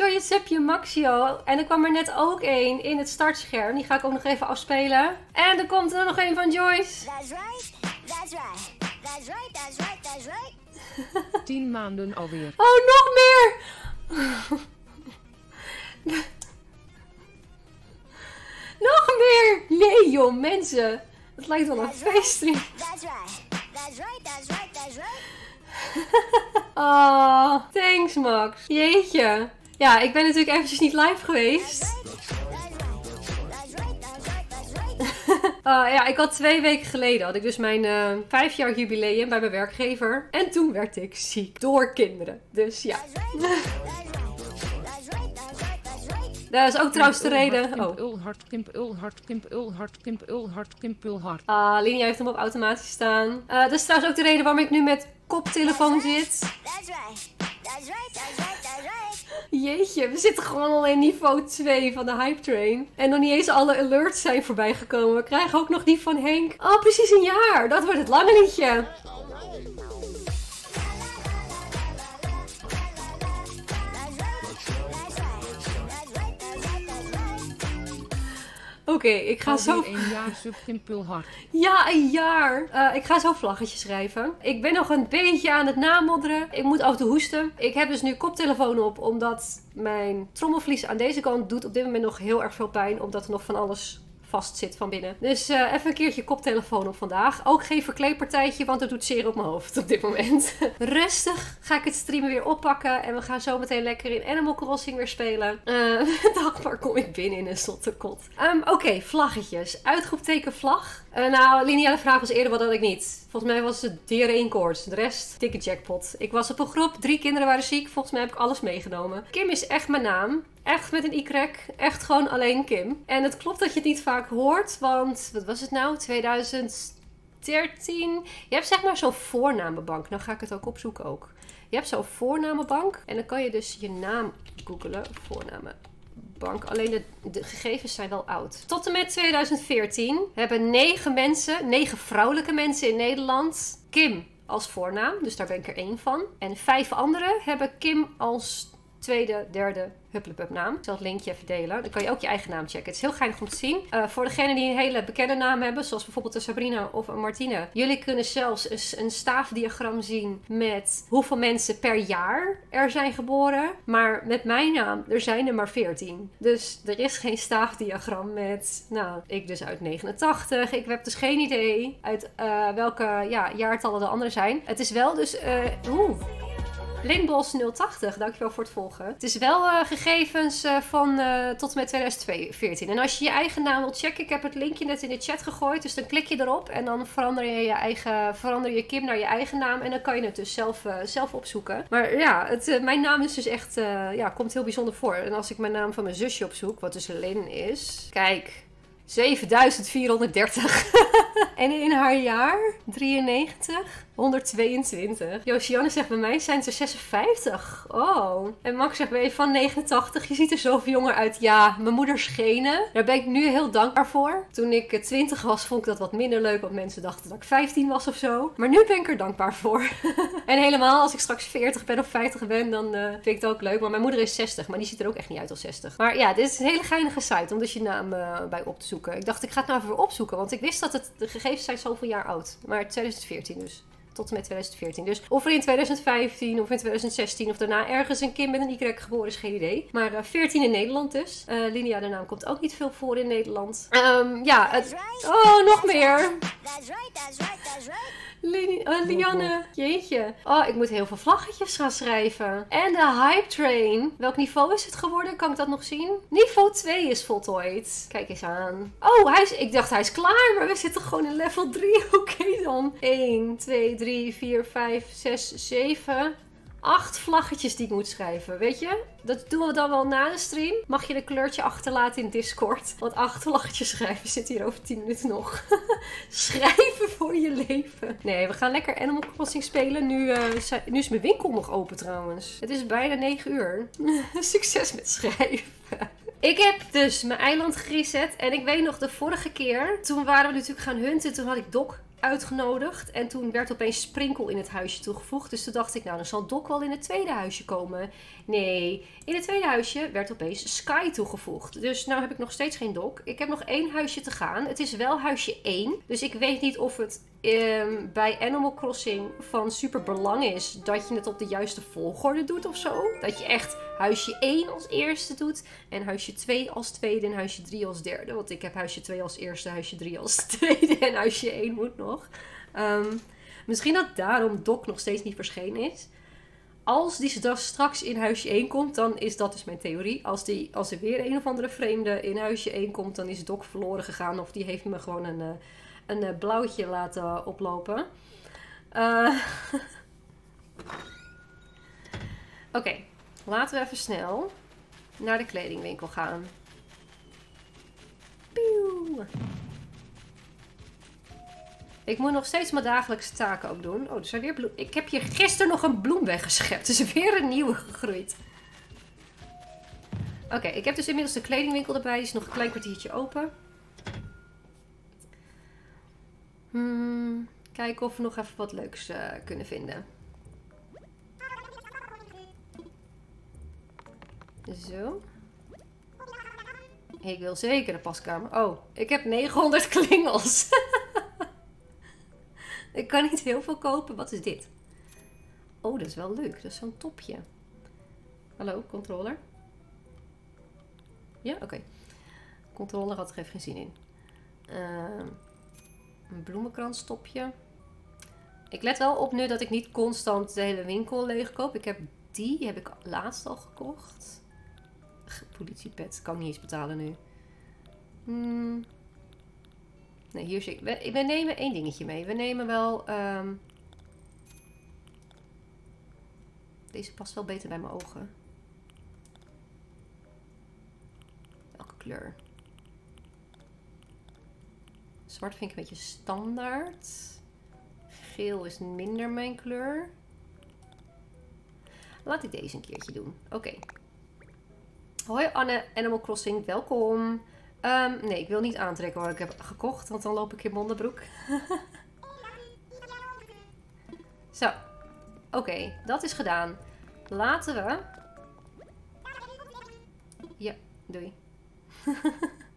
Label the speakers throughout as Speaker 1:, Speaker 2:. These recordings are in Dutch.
Speaker 1: Thanks voor je subje Maxio. En er kwam er net ook één in het startscherm. Die ga ik ook nog even afspelen. En er komt er nog één van Joyce.
Speaker 2: That's right. That's right. That's right. That's right. That's right.
Speaker 3: Tien maanden alweer.
Speaker 1: Oh, nog meer! nog meer! Nee joh, mensen. Het lijkt wel een feestje.
Speaker 2: That's right. That's right. That's right. That's right.
Speaker 1: Oh, thanks Max. Jeetje. Ja, ik ben natuurlijk eventjes niet live geweest. Uh, ja, ik had twee weken geleden had ik dus mijn eh vijf jaar jubileum bij mijn werkgever. En toen werd ik ziek door kinderen. Dus ja. Dat is ook trouwens de reden. Oh.
Speaker 3: Kimp Kimp Kimp Kimp.
Speaker 1: Ah, Linia heeft hem op automatisch staan. Eh, dat is trouwens ook de reden waarom ik nu met koptelefoon zit. Jeetje, we zitten gewoon al in niveau 2 van de hype train. En nog niet eens alle alerts zijn voorbij gekomen. We krijgen ook nog die van Henk. Oh, precies een jaar. Dat wordt het lange liedje. Oké, ik ga zo...
Speaker 3: Een jaar sub Kimp Ulhard.
Speaker 1: Ja, een jaar. Eh, ik ga zo vlaggetje schrijven. Ik ben nog een beetje aan het namodderen. Ik moet af en toe hoesten. Ik heb dus nu koptelefoon op, omdat mijn trommelvlies aan deze kant doet op dit moment nog heel erg veel pijn. Omdat er nog van alles vast zit van binnen. Dus eh, even een keertje koptelefoon op vandaag. Ook geen verkleedpartijtje, want het doet zeer op mijn hoofd op dit moment. Rustig ga ik het streamen weer oppakken. En we gaan zo meteen lekker in Animal Crossing weer spelen. Eh dag, waar kom ik binnen in een zottekot? Ehm Oké, vlaggetjes. Uitroepteken vlag. Eh, nou, lineale vraag was eerder wat had ik niet. Volgens mij was het dieren één koorts. De rest, dikke jackpot. Ik was op een groep, drie kinderen waren ziek. Volgens mij heb ik alles meegenomen. Kim is echt mijn naam. Echt met een Y. Echt gewoon alleen Kim. En het klopt dat je het niet vaak hoort. Want, wat was het nou? 2013. Je hebt zeg maar zo'n voornamenbank. Nou ga ik het ook opzoeken ook. Je hebt zo'n voornamenbank. En dan kan je dus je naam googelen. Voornamen bank. Alleen de, de gegevens zijn wel oud. Tot en met 2014 hebben negen mensen, negen vrouwelijke mensen in Nederland, Kim als voornaam. Dus daar ben ik er één van. En vijf anderen hebben Kim als tweede, derde Hupplepup naam. Ik zal het linkje even delen. Dan kan je ook je eigen naam checken. Het is heel geinig om te zien. Eh, voor degenen die een hele bekende naam hebben, zoals bijvoorbeeld een Sabrina of een Martine. Jullie kunnen zelfs een, staafdiagram zien met hoeveel mensen per jaar er zijn geboren. Maar met mijn naam, er zijn er maar 14. Dus er is geen staafdiagram met, nou, ik dus uit 89. Ik heb dus geen idee uit eh, welke ja, jaartallen de anderen zijn. Het is wel dus, eh oeh. Linkbos 080, dankjewel voor het volgen. Het is wel eh, gegevens eh, van eh, tot en met 2014. En als je je eigen naam wilt checken, ik heb het linkje net in de chat gegooid. Dus dan klik je erop en dan verander je je eigen, verander je Kim naar je eigen naam. En dan kan je het dus zelf, zelf opzoeken. Maar ja, het, mijn naam is dus echt, ja, komt heel bijzonder voor. En als ik mijn naam van mijn zusje opzoek, wat dus Lin is. Kijk, 7430. en in haar jaar, 93, 122. Josianne zegt bij mij zijn ze 56. Oh. En Max zegt ben je van 89. Je ziet er zoveel jonger uit. Ja, mijn moeder schenen. Daar ben ik nu heel dankbaar voor. Toen ik eh, 20 was, vond ik dat wat minder leuk. Want mensen dachten dat ik 15 was of zo. Maar nu ben ik er dankbaar voor. en helemaal als ik straks 40 ben of 50 ben, dan eh, vind ik het ook leuk. Maar mijn moeder is 60, maar die ziet er ook echt niet uit als 60. Maar ja, dit is een hele geinige site om dus je naam eh, bij op te zoeken. Ik dacht, ik ga het nou even weer opzoeken. Want ik wist dat het, de gegevens zijn zoveel jaar oud. Maar 2014 dus. Tot en met 2014. Dus of er in 2015 of in 2016 of daarna ergens een kind met een Y geboren is, geen idee. Maar eh, 14 in Nederland dus. Eh Linia, de naam komt ook niet veel voor in Nederland. Ehm, ja, het... Oh, nog meer.
Speaker 2: That's right. That's right. That's right.
Speaker 1: Lini- eh, Lianne, jeetje. Oh, ik moet heel veel vlaggetjes gaan schrijven. En de hype train. Welk niveau is het geworden? Kan ik dat nog zien? Niveau 2 is voltooid. Kijk eens aan. Oh, hij is, ik dacht hij is klaar, maar we zitten gewoon in level 3. Oké dan. 1, 2, 3, 4, 5, 6, 7. Acht vlaggetjes die ik moet schrijven, weet je? Dat doen we dan wel na de stream. Mag je een kleurtje achterlaten in Discord? Want acht vlaggetjes schrijven zit hier over 10 minuten nog. schrijven voor je leven. Nee, we gaan lekker Animal Crossing spelen. Nu, eh, nu is mijn winkel nog open trouwens. Het is bijna 9 uur. Succes met schrijven. Ik heb dus mijn eiland gereset. En ik weet nog de vorige keer, toen waren we natuurlijk gaan hunten. Toen had ik Doc uitgenodigd. En toen werd opeens Sprinkel in het huisje toegevoegd. Dus toen dacht ik, nou dan zal Doc wel in het tweede huisje komen. Nee, in het tweede huisje werd opeens Sky toegevoegd. Dus nou heb ik nog steeds geen Doc. Ik heb nog één huisje te gaan. Het is wel huisje 1. Dus ik weet niet of het ehm, bij Animal Crossing van super belang is dat je het op de juiste volgorde doet of zo. Dat je echt huisje 1 als eerste doet. En huisje 2 als tweede en huisje 3 als derde. Want ik heb huisje 2 als eerste, huisje 3 als tweede en huisje 1 moet nog. Ehm, misschien dat daarom Doc nog steeds niet verschenen is. Als die stra- straks in huisje 1 komt, dan is dat dus mijn theorie. Als, die, als er weer een of andere vreemde in huisje 1 komt, dan is Doc verloren gegaan. Of die heeft me gewoon een, eh, een eh, blauwtje laten oplopen. Eh, Oké, laten we even snel naar de kledingwinkel gaan. Pieuw. Ik moet nog steeds mijn dagelijkse taken ook doen. Oh, er zijn weer bloem. Ik heb hier gisteren nog een bloem weggeschept. Er is weer een nieuwe gegroeid. Oké, ik heb dus inmiddels de kledingwinkel erbij. Die is nog een klein kwartiertje open. Hmm, kijken of we nog even wat leuks eh, kunnen vinden. Zo. Ik wil zeker de paskamer. Oh, ik heb 900 klingels. ik kan niet heel veel kopen. Wat is dit? Oh, dat is wel leuk. Dat is zo'n topje. Hallo, controller? Ja, oké. Controller had er even geen zin in. Ehm, een bloemenkranstopje. Ik let wel op nu dat ik niet constant de hele winkel leeg koop. Ik heb die, heb ik laatst al gekocht. Politiepet, kan niet eens betalen nu. Hmm. Nee, hier zie ik. We, we nemen één dingetje mee. We nemen wel. ehm, Deze past wel beter bij mijn ogen. Welke kleur? Zwart vind ik een beetje standaard. Geel is minder mijn kleur. Laat ik deze een keertje doen. Oké. Hoi Anne, Animal Crossing, welkom. Ehm, nee, ik wil niet aantrekken wat ik heb gekocht, want dan loop ik in mondenbroek. Zo. Oké, dat is gedaan. Laten we... Ja, doei.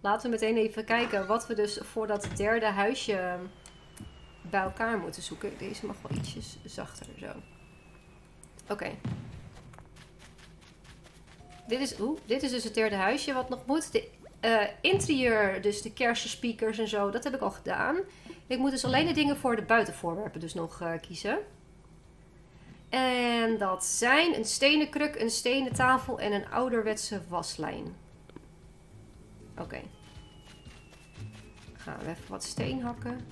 Speaker 1: Laten we meteen even kijken wat we dus voor dat derde huisje bij elkaar moeten zoeken. Deze mag wel ietsjes zachter zo. Oké. Dit is, dit is dus het derde huisje wat nog moet. De eh, interieur, dus de kersenspeakers en zo, dat heb ik al gedaan. Ik moet dus alleen de dingen voor de buitenvoorwerpen dus nog eh, kiezen. En dat zijn een stenen kruk, een stenen tafel en een ouderwetse waslijn. Oké. Gaan we even wat steen hakken.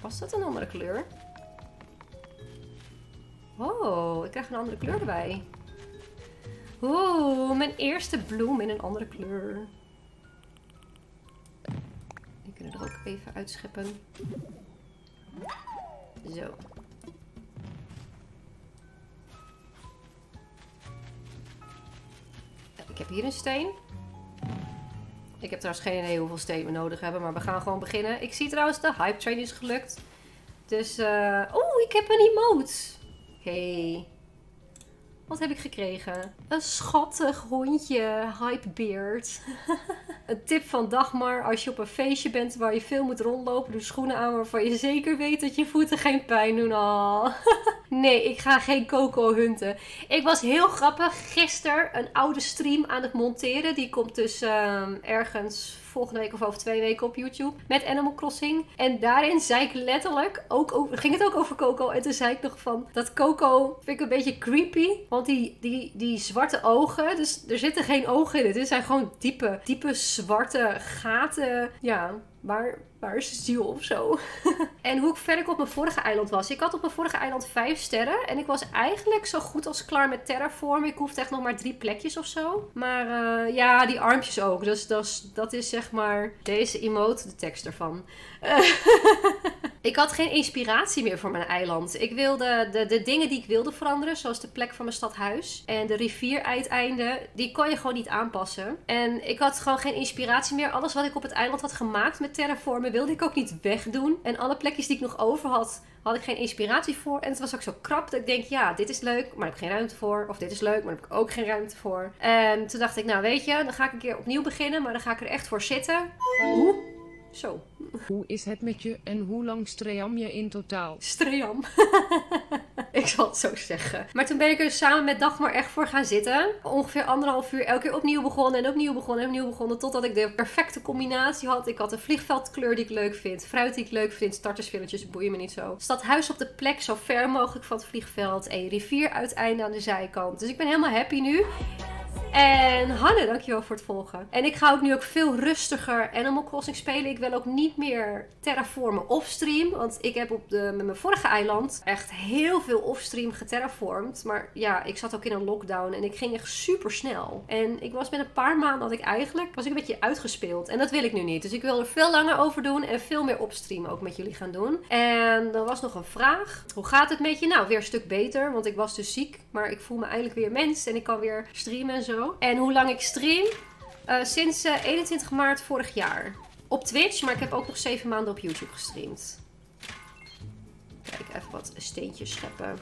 Speaker 1: Was dat een andere kleur? Oh, ik krijg een andere kleur erbij. Oeh, mijn eerste bloem in een andere kleur. Die kunnen er ook even uitscheppen. Zo. Ik heb hier een steen. Ik heb trouwens geen idee hoeveel steen we nodig hebben, maar we gaan gewoon beginnen. Ik zie trouwens, de hype train is gelukt. Dus, eh oeh, ik heb een emote. Hey. Wat heb ik gekregen? Een schattig hondje, Hypebeard. een tip van Dagmar, als je op een feestje bent waar je veel moet rondlopen, doe schoenen aan waarvan je zeker weet dat je voeten geen pijn doen. Oh. nee, ik ga geen Coco hunten. Ik was heel grappig gisteren een oude stream aan het monteren. Die komt dus ehm, ergens volgende week of over twee weken op YouTube. Met Animal Crossing. En daarin zei ik letterlijk, ook over, ging het ook over Coco. En toen zei ik nog van, dat Coco vind ik een beetje creepy. Want die, die, die zwarte ogen, dus er zitten geen ogen in. Het zijn gewoon diepe, diepe zwarte gaten. Ja, waar, waar is de ziel of zo? en hoe ik verder op mijn vorige eiland was. Ik had op mijn vorige eiland vijf sterren. En ik was eigenlijk zo goed als klaar met terraform. Ik hoefde echt nog maar drie plekjes of zo. Maar eh, ja, die armpjes ook. Dus dat is, zeg maar deze emote, de tekst ervan. Ik had geen inspiratie meer voor mijn eiland. Ik wilde de, de dingen die ik wilde veranderen, zoals de plek van mijn stadhuis en de rivieruiteinden, die kon je gewoon niet aanpassen. En ik had gewoon geen inspiratie meer. Alles wat ik op het eiland had gemaakt met terraformen, wilde ik ook niet wegdoen. En alle plekjes die ik nog over had, had ik geen inspiratie voor. En het was ook zo krap dat ik denk, ja, dit is leuk, maar daar heb ik geen ruimte voor. Of dit is leuk, maar daar heb ik ook geen ruimte voor. En toen dacht ik, nou weet je, dan ga ik een keer opnieuw beginnen, maar dan ga ik er echt voor zitten. Zo.
Speaker 3: Hoe is het met je en hoe lang stream je in totaal?
Speaker 1: Stream. ik zal het zo zeggen. Maar toen ben ik er samen met Dagmar echt voor gaan zitten. Ongeveer anderhalf uur elke keer opnieuw begonnen en opnieuw begonnen en opnieuw begonnen. Totdat ik de perfecte combinatie had. Ik had een vliegveldkleur die ik leuk vind. Fruit die ik leuk vind. Startersvilletjes boeien me niet zo. Stadhuis op de plek zo ver mogelijk van het vliegveld. Rivier uiteinde aan de zijkant. Dus ik ben helemaal happy nu. En Hanne, dankjewel voor het volgen. En ik ga ook nu ook veel rustiger Animal Crossing spelen. Ik wil ook niet meer terraformen offstream. Want ik heb op de, met mijn vorige eiland echt heel veel offstream geterraformd. Maar ja, ik zat ook in een lockdown en ik ging echt super snel. En ik was met een paar maanden had ik eigenlijk was ik een beetje uitgespeeld. En dat wil ik nu niet. Dus ik wil er veel langer over doen en veel meer offstream ook met jullie gaan doen. En er was nog een vraag. Hoe gaat het met je? Nou, weer een stuk beter. Want ik was dus ziek. Maar ik voel me eindelijk weer mens. En ik kan weer streamen en zo. En hoe lang ik stream? Uh, sinds uh, 21 maart vorig jaar. Op Twitch, maar ik heb ook nog 7 maanden op YouTube gestreamd. Kijk, even wat steentjes scheppen.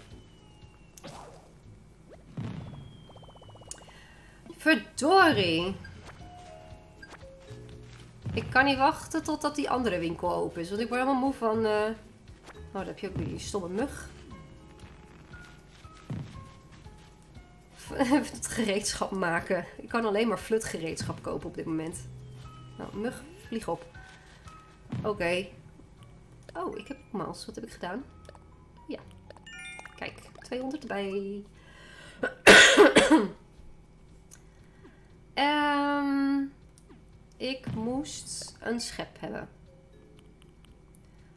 Speaker 1: Verdorie. Ik kan niet wachten totdat die andere winkel open is. Want ik word helemaal moe van... Uh... Oh, daar heb je ook die stomme mug. het gereedschap maken. Ik kan alleen maar flutgereedschap kopen op dit moment. Nou, mug, vlieg op. Oké. Oh, ik heb nogmaals. Wat heb ik gedaan? Ja. Kijk, 200 erbij. um, ik moest een schep hebben.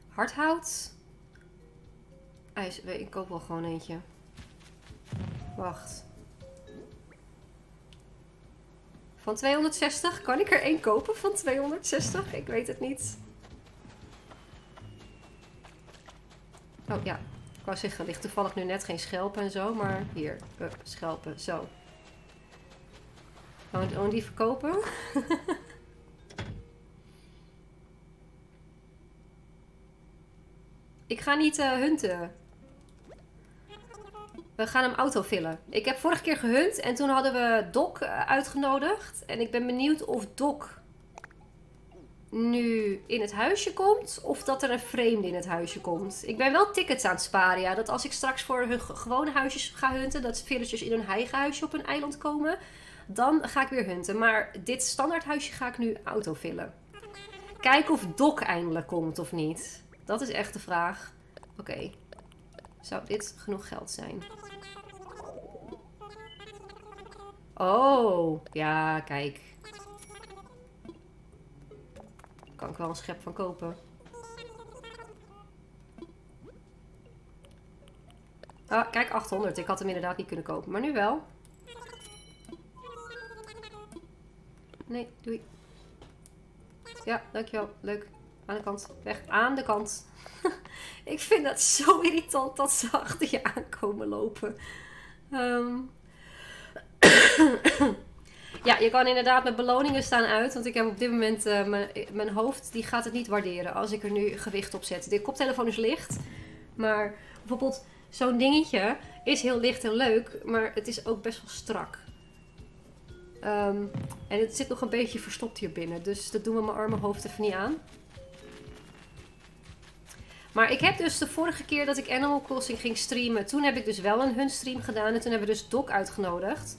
Speaker 1: Hardhout. IJs. Ik koop wel gewoon eentje. Wacht. Van 260? Kan ik er één kopen van 260? Ik weet het niet. Oh ja, ik wou zeggen, ligt toevallig nu net geen schelpen en zo, maar hier, schelpen, zo. Gaan we die verkopen? ik ga niet uh, hunten. We gaan hem autofillen. Ik heb vorige keer gehunt en toen hadden we Doc eh, uitgenodigd. En ik ben benieuwd of Doc nu in het huisje komt of dat er een vreemde in het huisje komt. Ik ben wel tickets aan het sparen, ja. Dat als ik straks voor hun gewone huisjes ga hunten, dat villagers in hun eigen huisje op een eiland komen, dan ga ik weer hunten. Maar dit standaardhuisje ga ik nu autofillen. Kijken of Doc eindelijk komt of niet. Dat is echt de vraag. Oké. Zou dit genoeg geld zijn? Oh, ja, kijk. Kan ik wel een schep van kopen. Ah, kijk, 800. Ik had hem inderdaad niet kunnen kopen. Maar nu wel. Nee, doei. Ja, dankjewel. Leuk. Aan de kant. Weg. Aan de kant. ik vind dat zo irritant dat ze achter je aankomen lopen. Um, ja, je kan inderdaad met beloningen staan uit. Want ik heb op dit moment uh, mijn, hoofd, die gaat het niet waarderen als ik er nu gewicht op zet. De koptelefoon is licht. Maar bijvoorbeeld zo'n dingetje is heel licht en leuk. Maar het is ook best wel strak. Um, en het zit nog een beetje verstopt hier binnen. Dus dat doen we mijn arme hoofd even niet aan. Maar ik heb dus de vorige keer dat ik Animal Crossing ging streamen, toen heb ik dus wel een hun stream gedaan. En toen hebben we dus Doc uitgenodigd.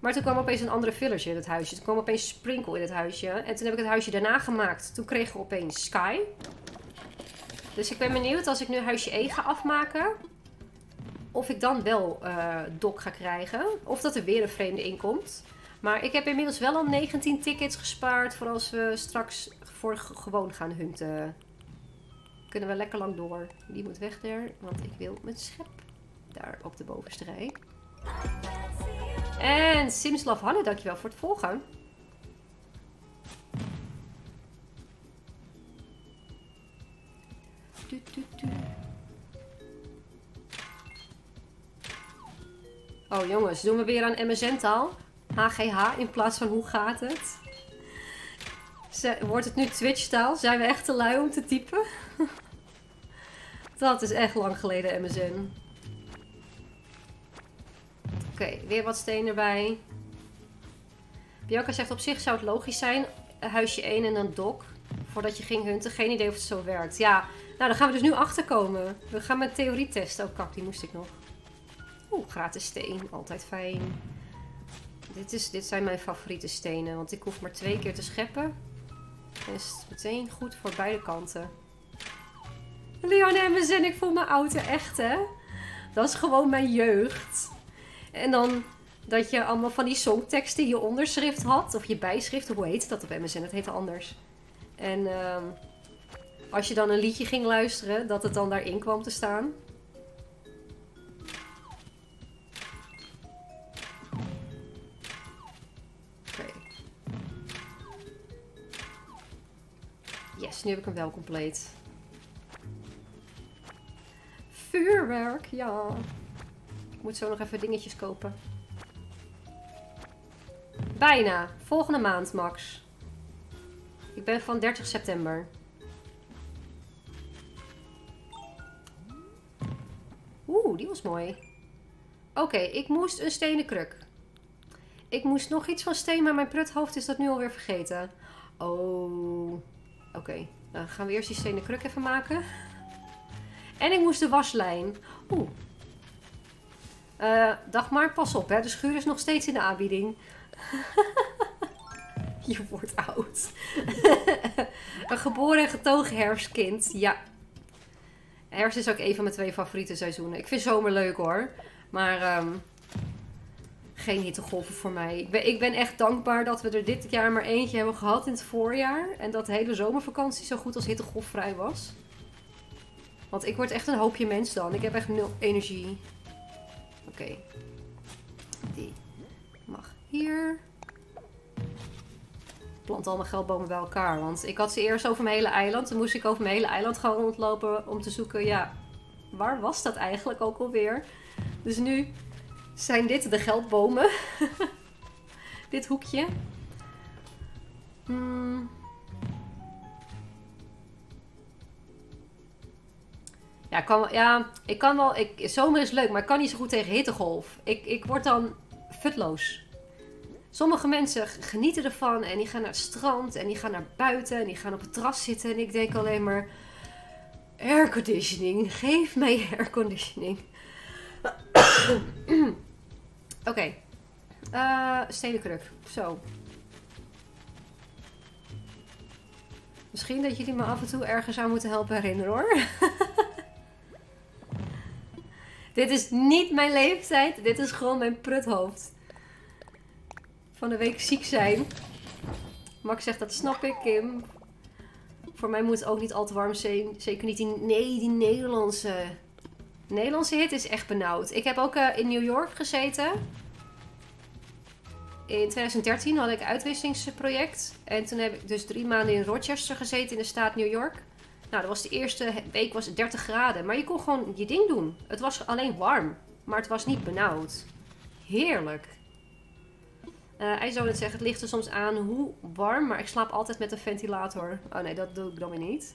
Speaker 1: Maar toen kwam opeens een andere villager in het huisje. Toen kwam opeens Sprinkle in het huisje. En toen heb ik het huisje daarna gemaakt. Toen kregen we opeens Sky. Dus ik ben benieuwd als ik nu huisje E ga afmaken. Of ik dan wel uh, Doc ga krijgen. Of dat er weer een vreemde inkomt. Maar ik heb inmiddels wel al 19 tickets gespaard. Voor als we straks voor gewoon gaan hunten kunnen we lekker lang door. Die moet weg daar, want ik wil mijn schep daar op de bovenste rij. En Simslav Hanne, dankjewel voor het volgen. Oh jongens, doen we weer aan MSN-taal? HGH in plaats van hoe gaat het? Wordt het nu Twitch-taal? Zijn we echt te lui om te typen? Dat is echt lang geleden MSN. Oké, weer wat steen erbij. Bianca zegt op zich zou het logisch zijn. Huisje 1 en een dok. Voordat je ging hunten. Geen idee of het zo werkt. Ja, nou dan gaan we dus nu achterkomen. We gaan met theorie testen. Oh kak, die moest ik nog. Oeh, gratis steen. Altijd fijn. Dit, is, dit zijn mijn favoriete stenen. Want ik hoef maar twee keer te scheppen. En is het meteen goed voor beide kanten. Leon en MSN, ik voel me oud en echt hè. Dat is gewoon mijn jeugd. En dan dat je allemaal van die songteksten je onderschrift had. Of je bijschrift, hoe heet dat op MSN? Het heette anders. En ehm, als je dan een liedje ging luisteren, dat het dan daarin kwam te staan. Yes, nu heb ik hem wel compleet. Vuurwerk, ja. Ik moet zo nog even dingetjes kopen. Bijna. Volgende maand, Max. Ik ben van 30 september. Oeh, die was mooi. Oké, ik moest een stenen kruk. Ik moest nog iets van steen, maar mijn pruthoofd is dat nu alweer vergeten. Oh. Oké, dan gaan we eerst die stenen kruk even maken. En ik moest de waslijn. Oeh. Eh, dag maar, pas op hè. De schuur is nog steeds in de aanbieding. Je wordt oud. een geboren en getogen herfstkind. Ja. Herfst is ook een van mijn twee favoriete seizoenen. Ik vind zomer leuk hoor. Maar ehm, geen hittegolven voor mij. Ik ben, ik ben echt dankbaar dat we er dit jaar maar eentje hebben gehad in het voorjaar. En dat de hele zomervakantie zo goed als hittegolfvrij was. Want ik word echt een hoopje mens dan. Ik heb echt nul energie. Oké. Die mag hier. Ik plant al mijn geldbomen bij elkaar. Want ik had ze eerst over mijn hele eiland. Toen moest ik over mijn hele eiland gaan rondlopen om te zoeken. Ja, waar was dat eigenlijk ook alweer? Dus nu zijn dit de geldbomen. dit hoekje. Hmm. Ja, kan, ja, ik kan wel. Ik, zomer is leuk, maar ik kan niet zo goed tegen hittegolf. Ik, ik word dan futloos. Sommige mensen genieten ervan en die gaan naar het strand en die gaan naar buiten en die gaan op het terras zitten. En ik denk alleen maar: airconditioning, geef mij airconditioning. Oké, Eh, stenen kruk. Zo. Misschien dat jullie me af en toe ergens aan moeten helpen herinneren hoor. Dit is niet mijn leeftijd. Dit is gewoon mijn pruthoofd. Van de week ziek zijn. Max zegt dat snap ik, Kim. Voor mij moet het ook niet al te warm zijn. Zeker niet die... Nee, die Nederlandse... Nederlandse hit is echt benauwd. Ik heb ook eh, in New York gezeten. In 2013 had ik een uitwisselingsproject. En toen heb ik dus drie maanden in Rochester gezeten in de staat New York. Nou, dat was de eerste week was het 30 graden. Maar je kon gewoon je ding doen. Het was alleen warm. Maar het was niet benauwd. Heerlijk. Eh, hij zou net zeggen, het ligt er soms aan hoe warm. Maar ik slaap altijd met een ventilator. Oh nee, dat doe ik dan weer niet.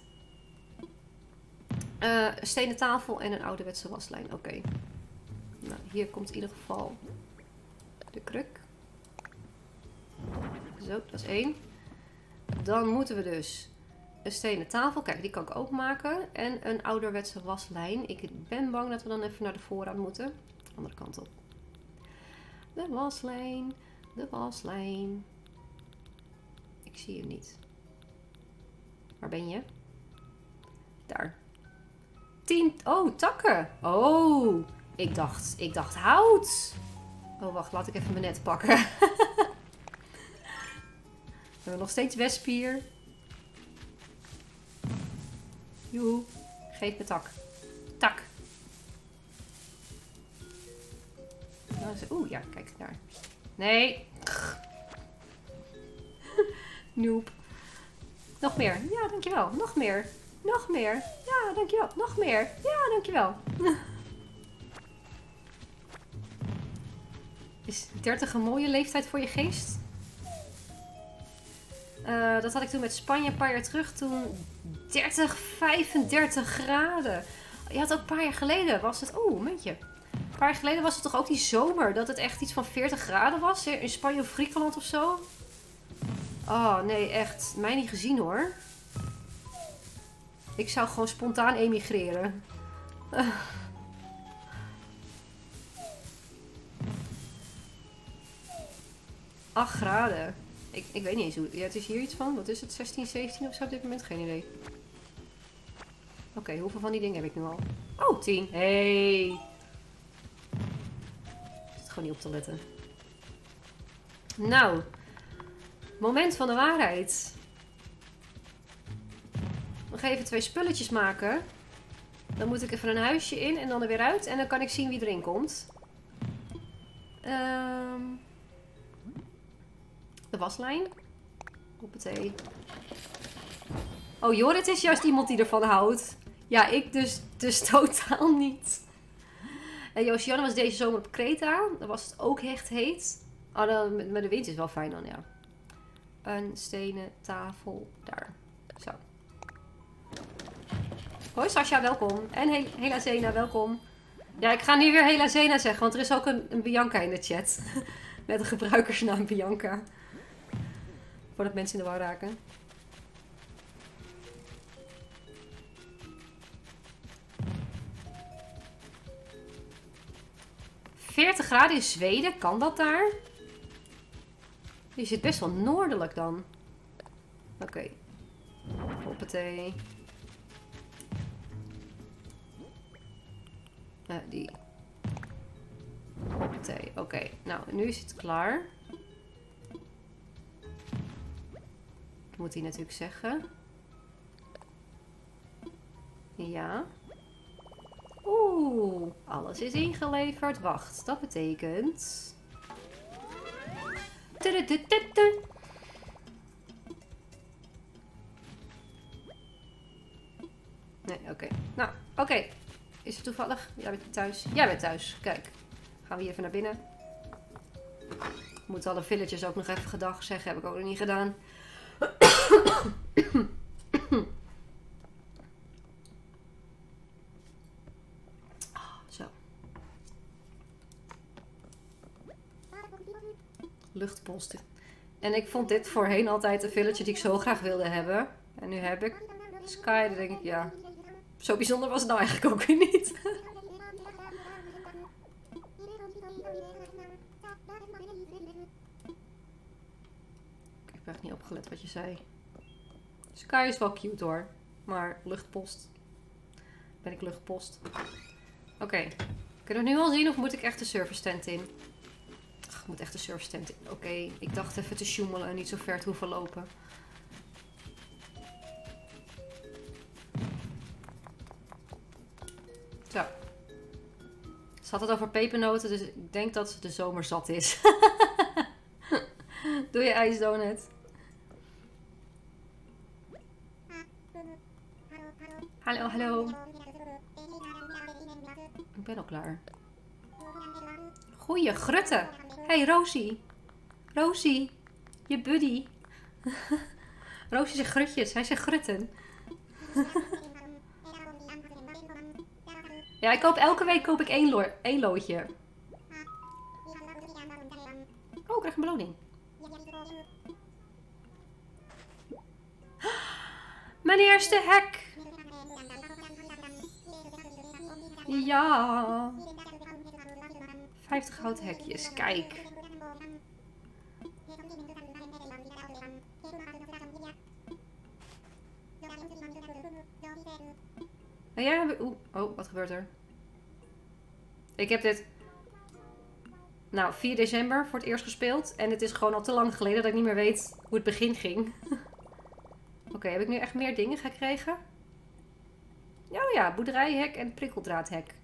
Speaker 1: Eh, een stenen tafel en een ouderwetse waslijn. Oké. Nou, hier komt in ieder geval de kruk. Zo, dat is één. Dan moeten we dus een stenen tafel. Kijk, die kan ik ook maken. En een ouderwetse waslijn. Ik ben bang dat we dan even naar de voorraad moeten. Andere kant op. De waslijn. De waslijn. Ik zie hem niet. Waar ben je? Daar. Tien. Oh, takken. Oh. Ik dacht, ik dacht hout. Oh, wacht. Laat ik even mijn net pakken. We hebben nog steeds westpier. Joehoe. Geef me tak. Tak. Nou, Oeh, ja, kijk daar. Nee. Noep. Nog meer. Ja, dankjewel. Nog meer. Nog meer. Ja, dankjewel. Nog meer. Ja, dankjewel. Is 30 een mooie leeftijd voor je geest? Eh, dat had ik toen met Spanje een paar jaar terug. Toen 30, 35 graden. Je had ook een paar jaar geleden was het... Oeh, momentje. Een paar jaar geleden was het toch ook die zomer. Dat het echt iets van 40 graden was. In Spanje of Griekenland of zo. Oh, nee, echt. Mij niet gezien hoor. Ik zou gewoon spontaan emigreren. Ah. 8 graden. Ik, ik weet niet eens hoe. Ja, het is hier iets van. Wat is het? 16, 17 of zo op dit moment? Geen idee. Oké, hoeveel van die dingen heb ik nu al? Oh, 10. Hey. Ik zit gewoon niet op te letten. Nou. Moment van de waarheid. Nog even twee spulletjes maken. Dan moet ik even een huisje in en dan er weer uit. En dan kan ik zien wie erin komt. Ehm de waslijn. Hoppatee. Oh, Jorrit is juist iemand die ervan houdt. Ja, ik dus, dus totaal niet. En Josianne was deze zomer op Kreta. Dan was het ook echt heet. Oh, dan, met de wind is wel fijn dan, ja. Een stenen tafel daar. Zo. Hoi Sascha, welkom. En Hel Hela Zena, welkom. Ja, ik ga nu weer Hela Zena zeggen, want er is ook een, een Bianca in de chat. Met een gebruikersnaam Bianca. Voordat mensen in de war raken. ...40 graden in Zweden, kan dat daar? Je zit best wel noordelijk dan. Oké. Okay. Hoppatee. Uh, die. Oké, nou, nu is het klaar. Moet hij natuurlijk zeggen. Ja. Oeh, alles is ingeleverd. Wacht, dat betekent... Nee, oké. Nou, oké. Is het toevallig? Jij bent thuis. Jij bent thuis. Kijk. Gaan we hier even naar binnen. Moet alle villagers ook nog even gedag zeggen. Heb ik ook nog niet gedaan. Zo. Luchtpost. En ik vond dit voorheen altijd een village die ik zo graag wilde hebben. En nu heb ik Sky. Denk ik, ja. Zo bijzonder was het nou eigenlijk ook weer niet. Ik heb echt niet opgelet wat je zei. Sky is wel cute hoor. Maar luchtpost. Ben ik luchtpost? Oké. Okay. Kunnen we nu al zien of moet ik echt de service tent in? Ach, ik moet echt de service tent in. Oké, okay. ik dacht even te sjoemelen en niet zo ver te hoeven lopen. Ze had het over pepernoten, dus ik denk dat ze de zomer zat is. Doe je ijsdonut. Hallo, hallo. Ik ben al klaar. Goeie grutte. Hey Rosie. Rosie. Je buddy. Rosie zegt grutjes. Hij zegt grutten. ja, ik koop elke week koop ik één, lo één loodje. Oh, ik krijg een beloning. Mijn eerste hek. Ja. 50 houten hekjes. Kijk. En jij. Oh, wat gebeurt er? Ik heb dit... Nou, 4 december voor het eerst gespeeld. En het is gewoon al te lang geleden dat ik niet meer weet hoe het begin ging. Oké, heb ik nu echt meer dingen gekregen? Oh ja, boerderijhek en prikkeldraadhek.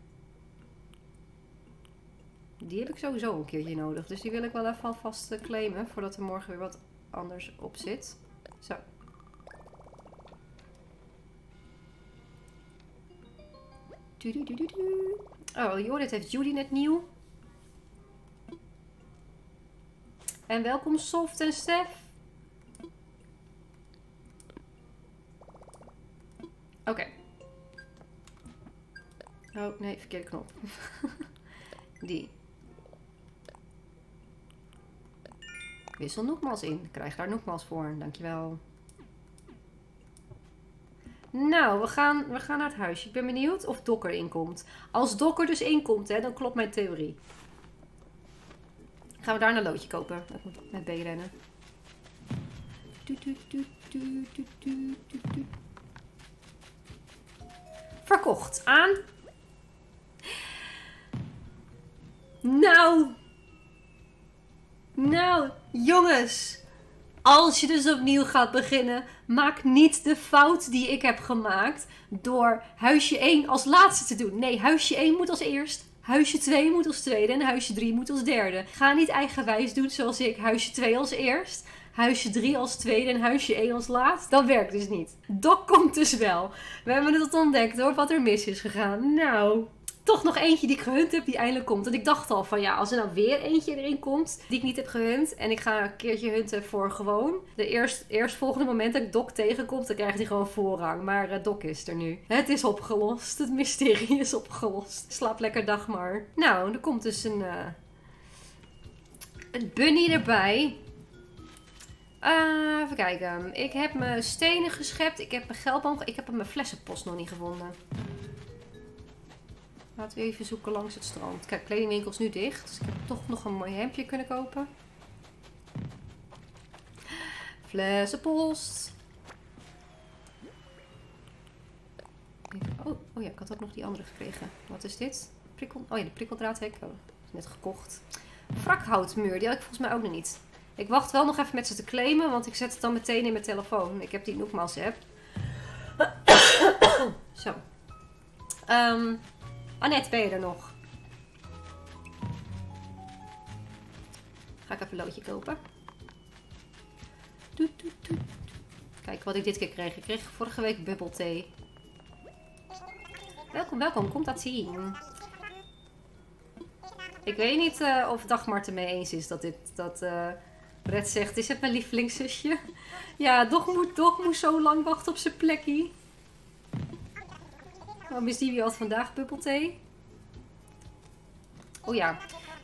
Speaker 1: Die heb ik sowieso een keertje nodig. Dus die wil ik wel even alvast eh, claimen. Voordat er morgen weer wat anders op zit. Zo. Oh, Jorrit heeft Judy net nieuw. En welkom Soft en Stef. Oké. Oh, nee, verkeerde knop. Die. Wissel nogmaals in. Krijg daar nogmaals voor. Dankjewel. Nou, we gaan, we gaan naar het huisje. Ik ben benieuwd of Dokker inkomt. Als Dokker dus inkomt, hè, dan klopt mijn theorie. Gaan we daar een loodje kopen. Ik moet met B rennen. Verkocht aan. Nou. Nou, jongens. Als je dus opnieuw gaat beginnen, maak niet de fout die ik heb gemaakt door huisje 1 als laatste te doen. Nee, huisje 1 moet als eerst. Huisje 2 moet als tweede en huisje 3 moet als derde. Ga niet eigenwijs doen zoals ik. Huisje 2 als eerst, huisje 3 als tweede en huisje 1 als laatst. Dat werkt dus niet. Doc komt dus wel. We hebben het ontdekt hoor, wat er mis is gegaan. Nou, toch nog eentje die ik gehunt heb die eindelijk komt. En ik dacht al van ja, als er nou weer eentje erin komt die ik niet heb gehunt. En ik ga een keertje hunten voor gewoon. De eerst, eerstvolgende moment dat ik Doc tegenkomt, dan krijgt hij gewoon voorrang. Maar eh, Doc is er nu. Het is opgelost. Het mysterie is opgelost. Slaap lekker dag maar. Nou, er komt dus een, eh, een bunny erbij. Eh, even kijken. Ik heb mijn stenen geschept. Ik heb mijn geldboom. ge- Ik heb mijn flessenpost nog niet gevonden. Laten we even zoeken langs het strand. Kijk, kledingwinkel is nu dicht. Dus ik heb toch nog een mooi hemdje kunnen kopen. Flessenpost. Oh, oh ja, ik had ook nog die andere gekregen. Wat is dit? Prikkel... Oh ja, de prikkeldraadhek. Oh, net gekocht. Wrakhoutmuur, die had ik volgens mij ook nog niet. Ik wacht wel nog even met ze te claimen, want ik zet het dan meteen in mijn telefoon. Ik heb die nogmaals app. Zo. Ehm Annette, ben je er nog? Ga ik even een loodje kopen. Kijk wat ik dit keer kreeg. Ik kreeg vorige week bubble thee. Welkom, welkom. Komt dat zien. Ik weet niet eh, of Dagmar het ermee eens is dat dit... Dat, eh Red zegt, is het mijn lievelingszusje? Ja, Dog moet, Dog moest zo lang wachten op zijn plekje. Oh, Miss Divi had vandaag bubble thee. Oh ja,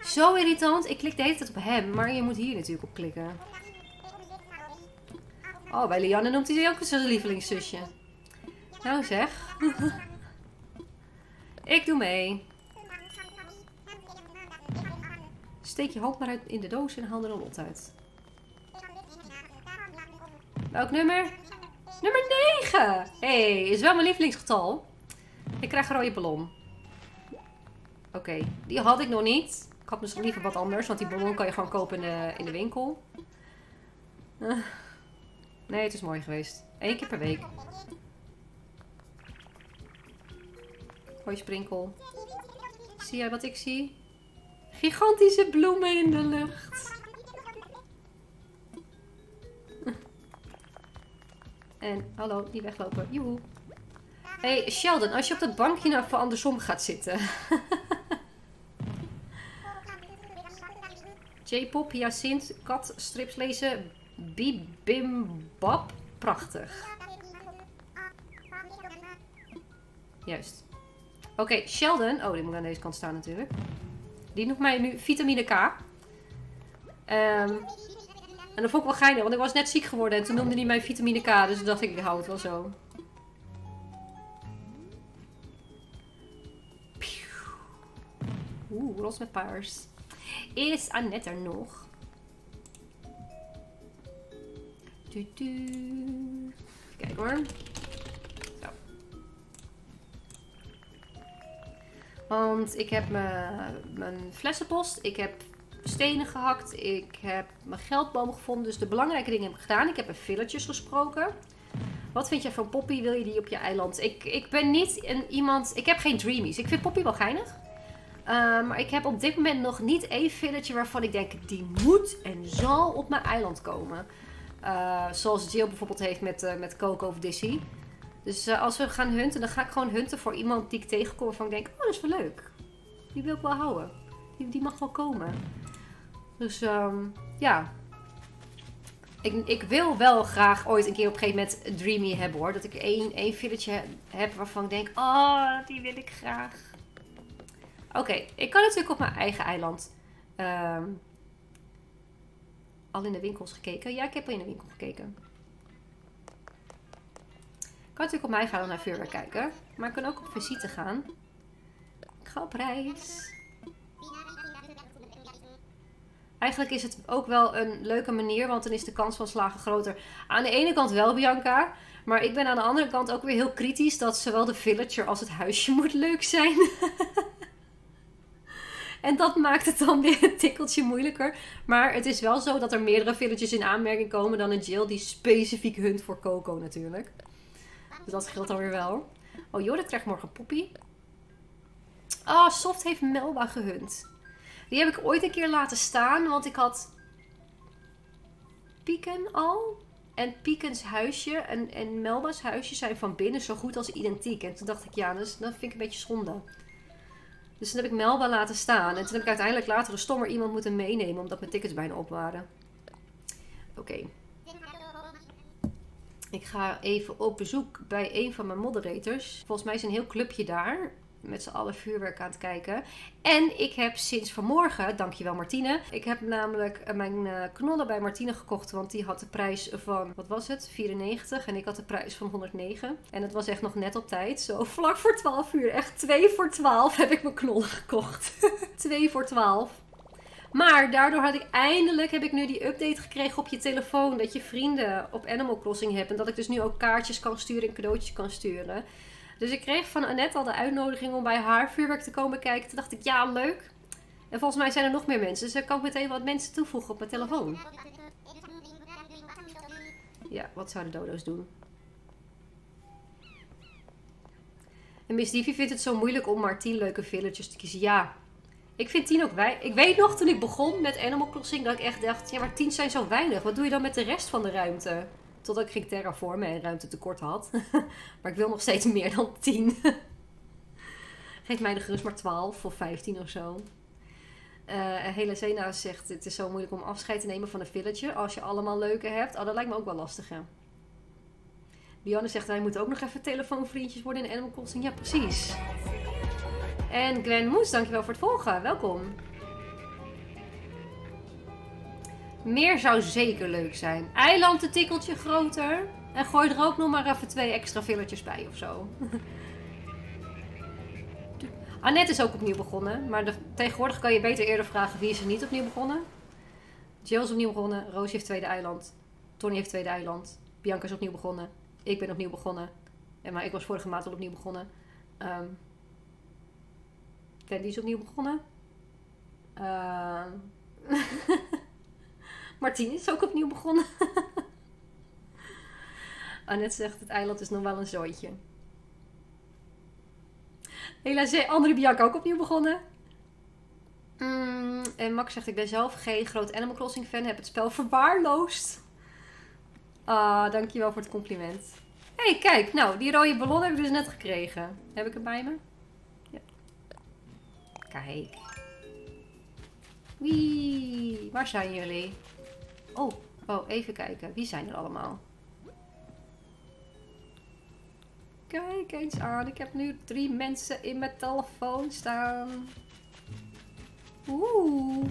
Speaker 1: zo irritant. Ik klik de hele tijd op hem, maar je moet hier natuurlijk op klikken. Oh, bij Lianne noemt hij zich ook zijn lievelingszusje. Nou zeg. Ik doe mee. Steek je hand maar uit in de doos en haal er een lot uit. Welk nummer? Nummer 9! hey, is wel mijn lievelingsgetal. Ik krijg een rode ballon. Oké, die had ik nog niet. Ik had misschien liever wat anders, want die ballon kan je gewoon kopen in de, in de winkel. Eh, nee, het is mooi geweest. Eén keer per week. Hoi sprinkel. Zie jij wat ik zie? Gigantische bloemen in de lucht. En, hallo, niet weglopen. Joehoe. Hey, Sheldon, als je op dat bankje nou even andersom gaat zitten. J-pop, Hyacint, kat, strips lezen, bibimbap. Prachtig. Juist. Oké, Sheldon. Oh, die moet aan deze kant staan natuurlijk. Die noemt mij nu vitamine K. Ehm, en dat vond ik wel geinig, want ik was net ziek geworden en toen noemde hij mij vitamine K. Dus dacht ik, ik hou het wel zo. Oeh, roze met paars. Is Annette er nog? Kijk hoor. Zo. Want ik heb mijn, mijn flessenpost, ik heb stenen gehakt, ik heb mijn geldboom gevonden. Dus de belangrijke dingen heb ik gedaan. Ik heb een villetjes gesproken. Wat vind jij van Poppy? Wil je die op je eiland? Ik, ik ben niet een, iemand... Ik heb geen dreamies. Ik vind Poppy wel geinig. Uh, maar ik heb op dit moment nog niet één village waarvan ik denk... Die moet en zal op mijn eiland komen. Uh, zoals Jill bijvoorbeeld heeft met, uh, met Coco of Dizzy. Dus eh, als we gaan hunten, dan ga ik gewoon hunten voor iemand die ik tegenkom waarvan ik denk, oh, dat is wel leuk. Die wil ik wel houden. Die, die mag wel komen. Dus ehm, ja. Ik, ik wil wel graag ooit een keer op een gegeven moment Dreamy hebben hoor. Dat ik één, één village he- heb waarvan ik denk, oh, die wil ik graag. Oké, ik kan natuurlijk op mijn eigen eiland. ehm, al in de winkels gekeken. Ja, ik heb al in de winkel gekeken. Ik kan natuurlijk op mijn eiland naar vuurwerk kijken. Maar ik kan ook op visite gaan. Ik ga op reis. Eigenlijk is het ook wel een leuke manier, want dan is de kans van slagen groter. Aan de ene kant wel, Bianca. Maar ik ben aan de andere kant ook weer heel kritisch dat zowel de villager als het huisje moet leuk zijn. En dat maakt het dan weer een tikkeltje moeilijker. Maar het is wel zo dat er meerdere villagers in aanmerking komen dan een Jill die specifiek hunt voor Coco natuurlijk. Dus dat scheelt dan weer wel. Oh, Jorrit krijgt morgen Poppy. Ah, Soft heeft Melba gehunt. Die heb ik ooit een keer laten staan, want ik had Pieken al. En Piekens huisje en, en Melba's huisje zijn van binnen zo goed als identiek. En toen dacht ik, ja, dat, dat vind ik een beetje zonde. Dus toen heb ik Melba laten staan. En toen heb ik uiteindelijk later een stommer iemand moeten meenemen, omdat mijn tickets bijna op waren. Oké. Ik ga even op bezoek bij een van mijn moderators. Volgens mij is een heel clubje daar. Met z'n allen vuurwerk aan het kijken. En ik heb sinds vanmorgen, dankjewel Martine. Ik heb namelijk eh, mijn eh, knollen bij Martine gekocht. Want die had de prijs van, wat was het? 94. En ik had de prijs van 109. En het was echt nog net op tijd. Zo vlak voor 12 uur. Echt 2 voor 12 heb ik mijn knollen gekocht. 2 voor 12. Maar daardoor had ik eindelijk heb ik nu die update gekregen op je telefoon. Dat je vrienden op Animal Crossing hebt. En dat ik dus nu ook kaartjes kan sturen en cadeautjes kan sturen. Dus ik kreeg van Annette al de uitnodiging om bij haar vuurwerk te komen kijken. Toen dacht ik, ja, leuk. En volgens mij zijn er nog meer mensen. Dus dan kan ik meteen wat mensen toevoegen op mijn telefoon. Ja, wat zouden dodo's doen? En Miss Divi vindt het zo moeilijk om maar 10 leuke villagers te kiezen. Ja, ik vind 10 ook weinig. Ik weet nog toen ik begon met Animal Crossing dat ik echt dacht: ja, maar 10 zijn zo weinig. Wat doe je dan met de rest van de ruimte? Totdat ik ging terraformen en ruimte tekort had. maar ik wil nog steeds meer dan 10. Geef mij de gerust maar 12 of 15 of zo. Eh Hele Zena zegt: Het is zo moeilijk om afscheid te nemen van een villager. Als je allemaal leuke hebt. Oh, dat lijkt me ook wel lastig, ja. Lianne zegt: Wij moeten ook nog even telefoonvriendjes worden in Animal Crossing. Ja, precies. En Gwen Moes, dankjewel voor het volgen. Welkom. Meer zou zeker leuk zijn. Eiland een tikkeltje groter. En gooi er ook nog maar even twee extra villetjes bij of zo. Annette is ook opnieuw begonnen. Maar de- tegenwoordig kan je beter eerder vragen wie is er niet opnieuw begonnen. Jill is opnieuw begonnen. Roos heeft tweede eiland. Tony heeft tweede eiland. Bianca is opnieuw begonnen. Ik ben opnieuw begonnen. En maar ik was vorige maand al opnieuw begonnen. Ehm Wendy is opnieuw begonnen. Ehm Martien is ook opnieuw begonnen. Annette zegt, het eiland is nog wel een zooitje. Hela zegt, andere Bianca ook opnieuw begonnen. Mm, en Max zegt, ik ben zelf geen groot Animal Crossing fan. Heb het spel verwaarloosd. Ah, dankjewel voor het compliment. Hé, hey, kijk. Nou, die rode ballon heb ik dus net gekregen. Heb ik hem bij me? Ja. Kijk. Wee, waar zijn jullie? Oh, oh, even kijken. Wie zijn er allemaal? Kijk eens aan. Ik heb nu drie mensen in mijn telefoon staan. Oeh.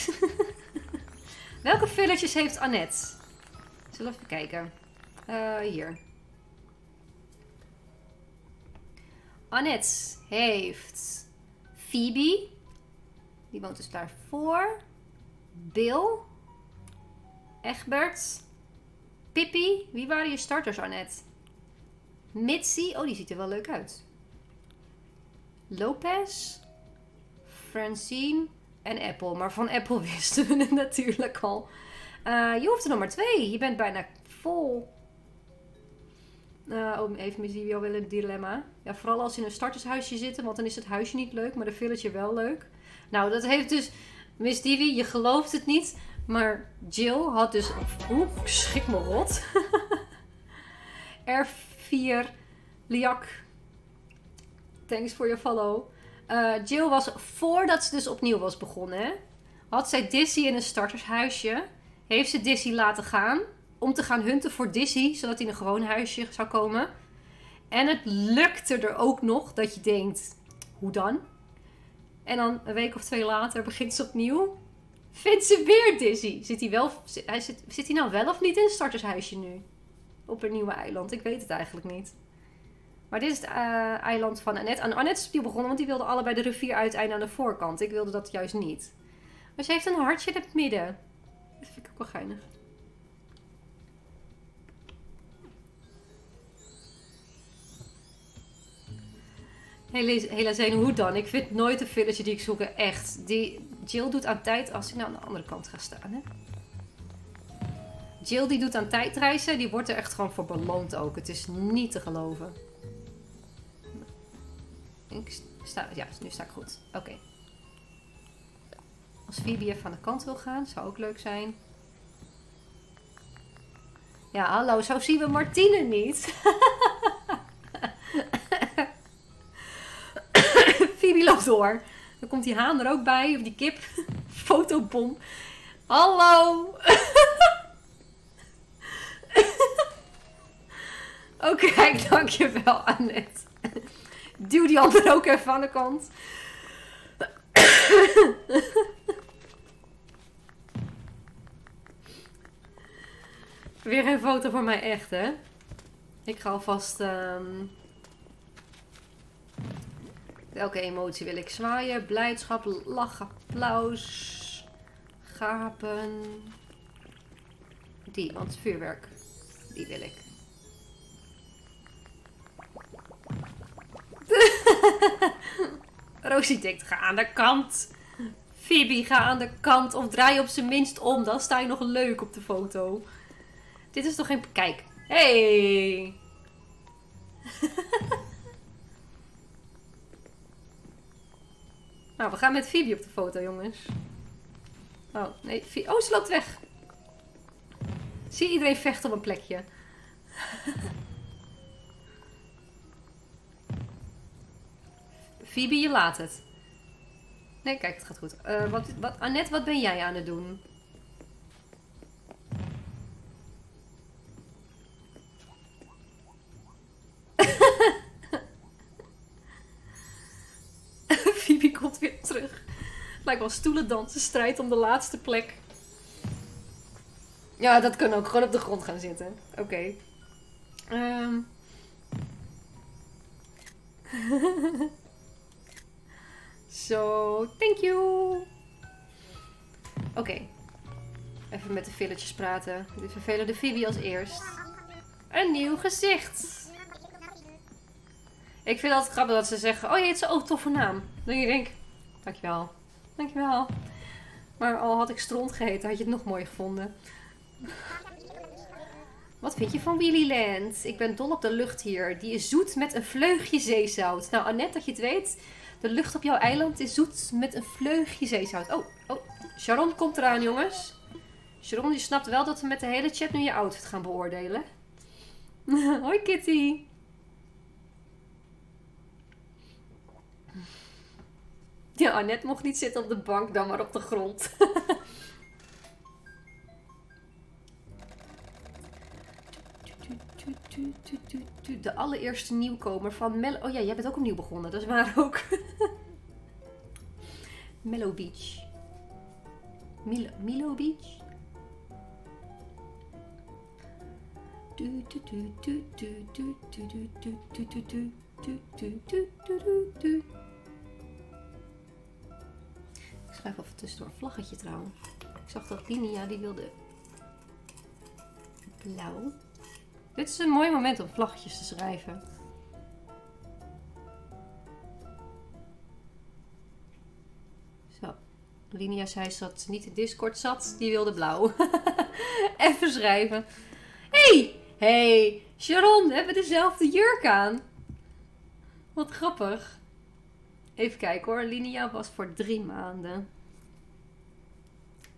Speaker 1: Welke villages heeft Annette? Zullen we even kijken. Eh, hier. Annette heeft Phoebe. Die woont dus daarvoor. Bill. Egbert. Pippi. Wie waren je starters, Annette? Mitzi. Oh, die ziet er wel leuk uit. Lopez. Francine. En Apple. Maar van Apple wisten we natuurlijk al. Eh, je hoeft er nog maar twee. Je bent bijna vol. Nou, heeft Miss Divi al wel een dilemma. Ja, vooral als ze in een startershuisje zitten, want dan is het huisje niet leuk, maar de village wel leuk. Nou, dat heeft dus Miss Divi, je gelooft het niet, maar Jill had dus. Oeh, ik schrik me rot. R4 Liak. Thanks for your follow. Eh, Jill was, voordat ze dus opnieuw was begonnen, had zij Dizzy in een startershuisje. Heeft ze Dizzy laten gaan om te gaan hunten voor Dizzy, zodat hij in een gewoon huisje zou komen. En het lukte er ook nog dat je denkt, hoe dan? En dan een week of twee later begint ze opnieuw. Vindt ze weer Dizzy? Zit hij, wel, hij zit, zit hij nou wel of niet in een startershuisje nu? Op een nieuwe eiland? Ik weet het eigenlijk niet. Maar dit is het eh, eiland van Annette. Annette is opnieuw begonnen, want die wilde allebei de rivier uiteinden aan de voorkant. Ik wilde dat juist niet. Maar ze heeft een hartje in het midden. Dat vind ik ook wel geinig. Hela, hoe dan? Ik vind nooit een village die ik zoek. Echt. Die Jill doet aan tijd als ik nou aan de andere kant ga staan. Hè? Jill die doet aan tijdreizen. Die wordt er echt gewoon voor beloond ook. Het is niet te geloven. Ik sta, ja, nu sta ik goed. Oké. Als Phoebe even aan de kant wil gaan, zou ook leuk zijn. Ja, hallo, zo zien we Martine niet. Phoebe loopt door. Dan komt die haan er ook bij, of die kip. Fotobom. Hallo. Oké, dankjewel Annette. Duw die ander ook even aan de kant. Weer een foto voor mij echt, hè? Ik ga alvast... ehm, Welke emotie wil ik zwaaien? Blijdschap, lach, applaus, gapen. Die, want vuurwerk. Die wil ik. Rosie denkt, ga aan de kant. Phoebe, ga aan de kant. Of draai op zijn minst om. Dan sta je nog leuk op de foto. Dit is toch geen... Kijk. Hey. nou, we gaan met Phoebe op de foto, jongens. Oh, nee. Phoe- Oh, ze loopt weg. Zie iedereen vecht op een plekje. Phoebe, je laat het. Nee, kijk, het gaat goed. Eh, wat, wat, Annette, wat ben jij aan het doen? Lijkt wel stoelendansen, strijd om de laatste plek. Ja, dat kan ook. Gewoon op de grond gaan zitten. Oké. Ehm. Zo, thank you. Oké. Even met de villages praten. De vervelende Phoebe als eerst. Een nieuw gezicht. Ik vind het altijd grappig dat ze zeggen... Oh, je heet zo ook toffe naam. Dan denk Dankjewel. Dankjewel. Maar al had ik stront geheten, had je het nog mooi gevonden. Wat vind je van Willyland? Ik ben dol op de lucht hier. Die is zoet met een vleugje zeezout. Nou, Annette, dat je het weet. De lucht op jouw eiland is zoet met een vleugje zeezout. Oh, oh. Sharon komt eraan, jongens. Sharon, je snapt wel dat we met de hele chat nu je outfit gaan beoordelen. Hoi, Kitty. Ja, Annette mocht niet zitten op de bank, dan maar op de grond. De allereerste nieuwkomer van Mel... Oh ja, jij bent ook opnieuw begonnen. Dat is waar ook. Mellow Beach. Milo, Milo Beach? Schrijf even een vlaggetje trouwens. Ik zag dat Linia die wilde blauw. Dit is een mooi moment om vlaggetjes te schrijven. Zo. Linia zei dat ze niet in Discord zat. Die wilde blauw. Even schrijven. Hey! Hey! Sharon, we hebben dezelfde jurk aan. Wat grappig. Even kijken hoor. Linia was voor drie maanden.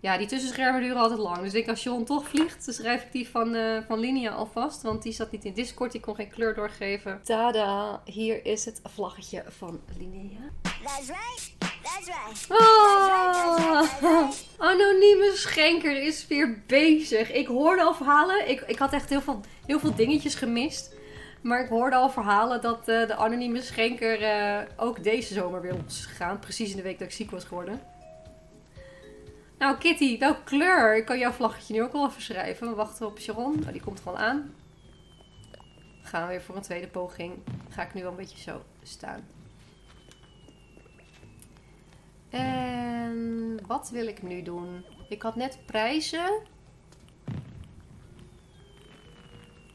Speaker 1: Ja, die tussenschermen duren altijd lang. Dus ik denk als Sharon toch vliegt, dan schrijf ik die van, eh, van Linia alvast. Want die zat niet in Discord, die kon geen kleur doorgeven. Tada, hier is het vlaggetje van Linia.
Speaker 2: That's right. That's right.
Speaker 1: Oh, anonieme schenker is weer bezig. Ik hoorde al verhalen. Ik, ik had echt heel veel, heel veel dingetjes gemist. Maar ik hoorde al verhalen dat eh, de anonieme schenker eh, ook deze zomer weer los is. Precies in de week dat ik ziek was geworden. Nou, Kitty, welke kleur? Ik kan jouw vlaggetje nu ook wel even schrijven. We wachten op Sharon. Oh, die komt gewoon aan. Gaan we weer voor een tweede poging. Ga ik nu wel een beetje zo staan. En wat wil ik nu doen? Ik had net prijzen.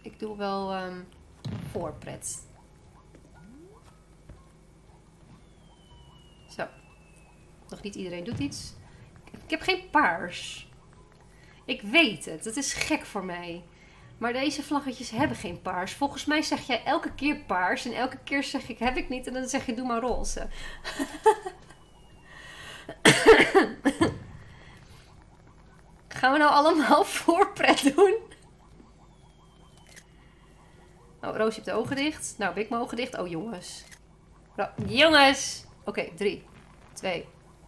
Speaker 1: Ik doe wel ehm, voorpret. Zo. Nog niet iedereen doet iets. Ik heb geen paars. Ik weet het. Het is gek voor mij. Maar deze vlaggetjes hebben geen paars. Volgens mij zeg jij elke keer paars. En elke keer zeg ik heb ik niet. En dan zeg je doe maar roze. Gaan we nou allemaal voorpret doen? Oh, Roos heeft de ogen dicht. Nou, heb ik mijn ogen dicht. Oh, jongens. Jongens! Oké, drie, twee,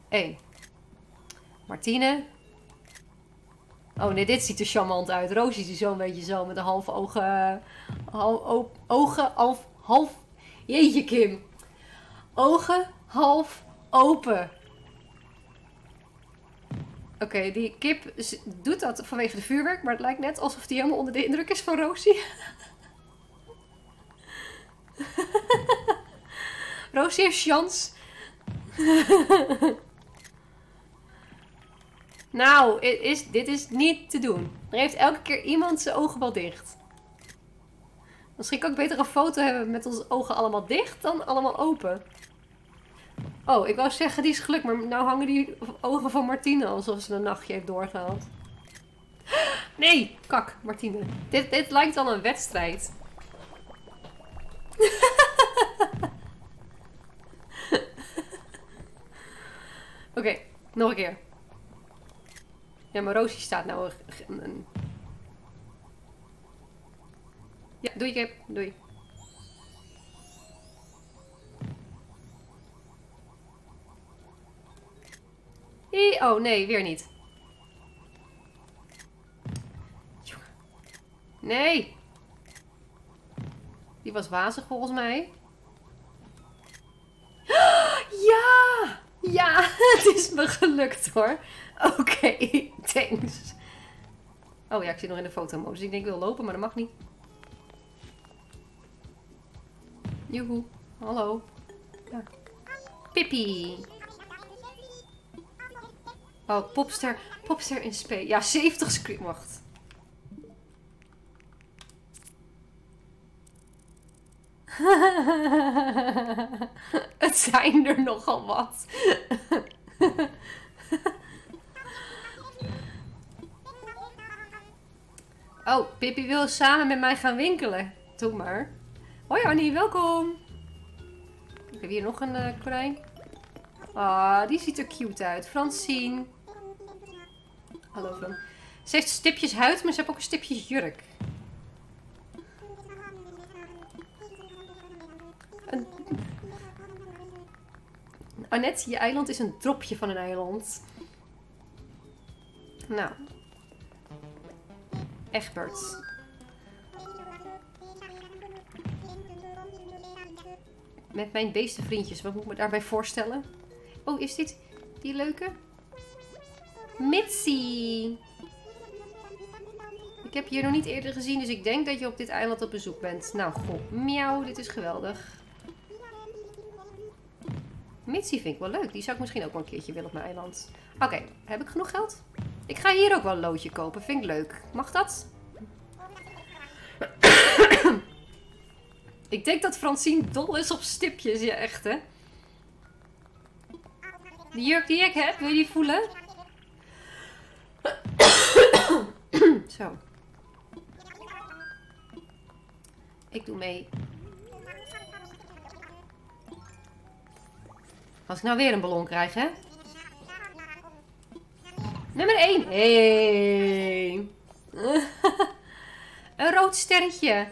Speaker 1: één. Martine. Oh nee, dit ziet er charmant uit. Roos ziet er zo'n beetje zo met een half ogen. Half, o- ogen, half, half. Jeetje, Kim. Ogen half open. Oké, die kip doet dat vanwege de vuurwerk, maar het lijkt net alsof die helemaal onder de indruk is van Rosie. Rosie heeft chance. nou, is, dit is niet te doen. Er heeft elke keer iemand zijn ogen wel dicht. Misschien kan ik beter een foto hebben met onze ogen allemaal dicht dan allemaal open. Oh, ik wou zeggen, die is geluk, maar nou hangen die ogen van Martine alsof ze een nachtje heeft doorgehaald. Nee, kak, Martine. Dit, dit lijkt al een wedstrijd. Oké, nog een keer. Ja, maar Roosje staat nou een... Ja, doei kip, doei. Oh nee, weer niet. Nee. Die was wazig volgens mij. Ja! Ja, het is me gelukt hoor. Oké, thanks. Oh ja, ik zit nog in de fotomodus. Ik denk ik wil lopen, maar dat mag niet. Joehoe, hallo. Ja. Pippi. Oh, popster. Popster in spe. Ja, 70 screen. Wacht. Het zijn er nogal wat. Oh, Pippi wil samen met mij gaan winkelen. Doe maar. Hoi Annie, welkom. Ik heb hier nog een eh konijn. Ah, die ziet er cute uit. Francine. Hallo Fran. Ze heeft stipjes huid, maar ze heeft ook een stipje jurk. Annette, je eiland is een dropje van een eiland. Nou. Egbert. Met mijn beeste vriendjes. Wat moet ik me daarbij voorstellen? Oh, is dit die leuke? Mitzi. Ik heb je hier nog niet eerder gezien, dus ik denk dat je op dit eiland op bezoek bent. Nou, goh. Miauw, dit is geweldig. Mitzi vind ik wel leuk. Die zou ik misschien ook wel een keertje willen op mijn eiland. Oké, heb ik genoeg geld? Ik ga hier ook wel een loodje kopen. Vind ik leuk. Mag dat? ik denk dat Francine dol is op stipjes. Ja, echt hè. Die jurk die ik heb, wil je die voelen? Zo. Ik doe mee. Als ik nou weer een ballon krijg, hè? Nummer 1. Hey. een rood sterretje.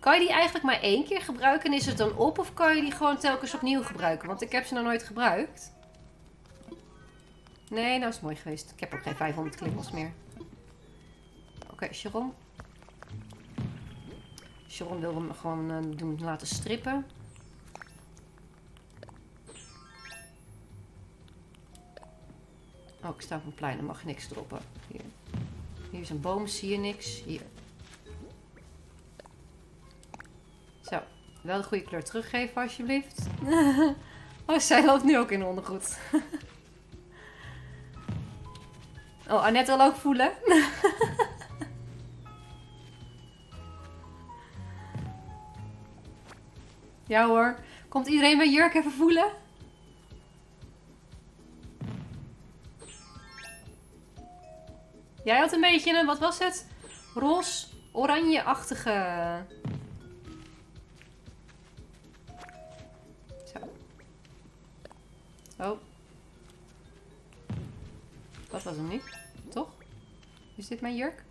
Speaker 1: Kan je die eigenlijk maar één keer gebruiken en is het dan op? Of kan je die gewoon telkens opnieuw gebruiken? Want ik heb ze nog nooit gebruikt. Nee, nou is het mooi geweest. Ik heb ook geen 500 klimmels meer. Oké, Sharon. Sharon wil hem gewoon eh, doen, laten strippen. Oh, ik sta op een plein, dan mag niks droppen. Hier. Hier is een boom, zie je niks. Hier. Zo, wel de goede kleur teruggeven alsjeblieft. oh, zij loopt nu ook in ondergoed. oh, Annette wil ook voelen. ja hoor. Komt iedereen mijn jurk even voelen? Jij had een beetje een, wat was het? Roze, oranje-achtige... Zo. Oh. Dat was hem niet, toch? Is dit mijn jurk?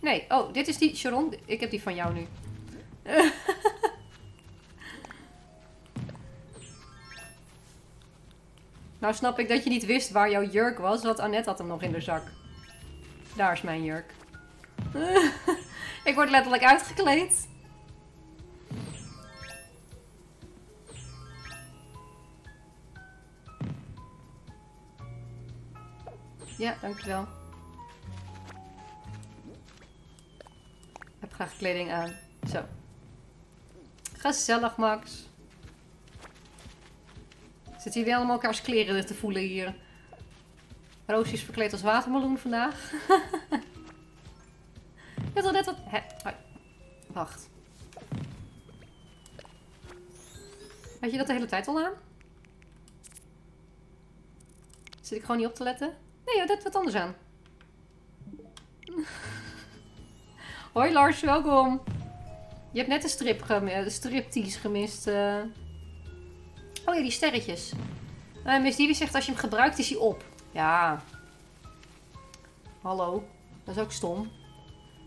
Speaker 1: Nee, oh, dit is die, Sharon. Ik heb die van jou nu. Nou snap ik dat je niet wist waar jouw jurk was, want Annette had hem nog in de zak. Daar is mijn jurk. ik word letterlijk uitgekleed. Ja, dankjewel. Ik heb graag kleding aan. Zo. Gezellig, Max. Zit hier weer allemaal elkaars kleren te voelen hier. Roosje is verkleed als watermeloen vandaag. Je had al net wat... Hoi. Wacht. Had je dat de hele tijd al aan? Zit ik gewoon niet op te letten? Nee, je had wat anders aan. Hoi Lars, welkom. Je hebt net de, strip gem de striptease gemist. eh. Oh ja, die sterretjes. Eh Miss Divi zegt als je hem gebruikt is hij op. Ja. Hallo. Dat is ook stom.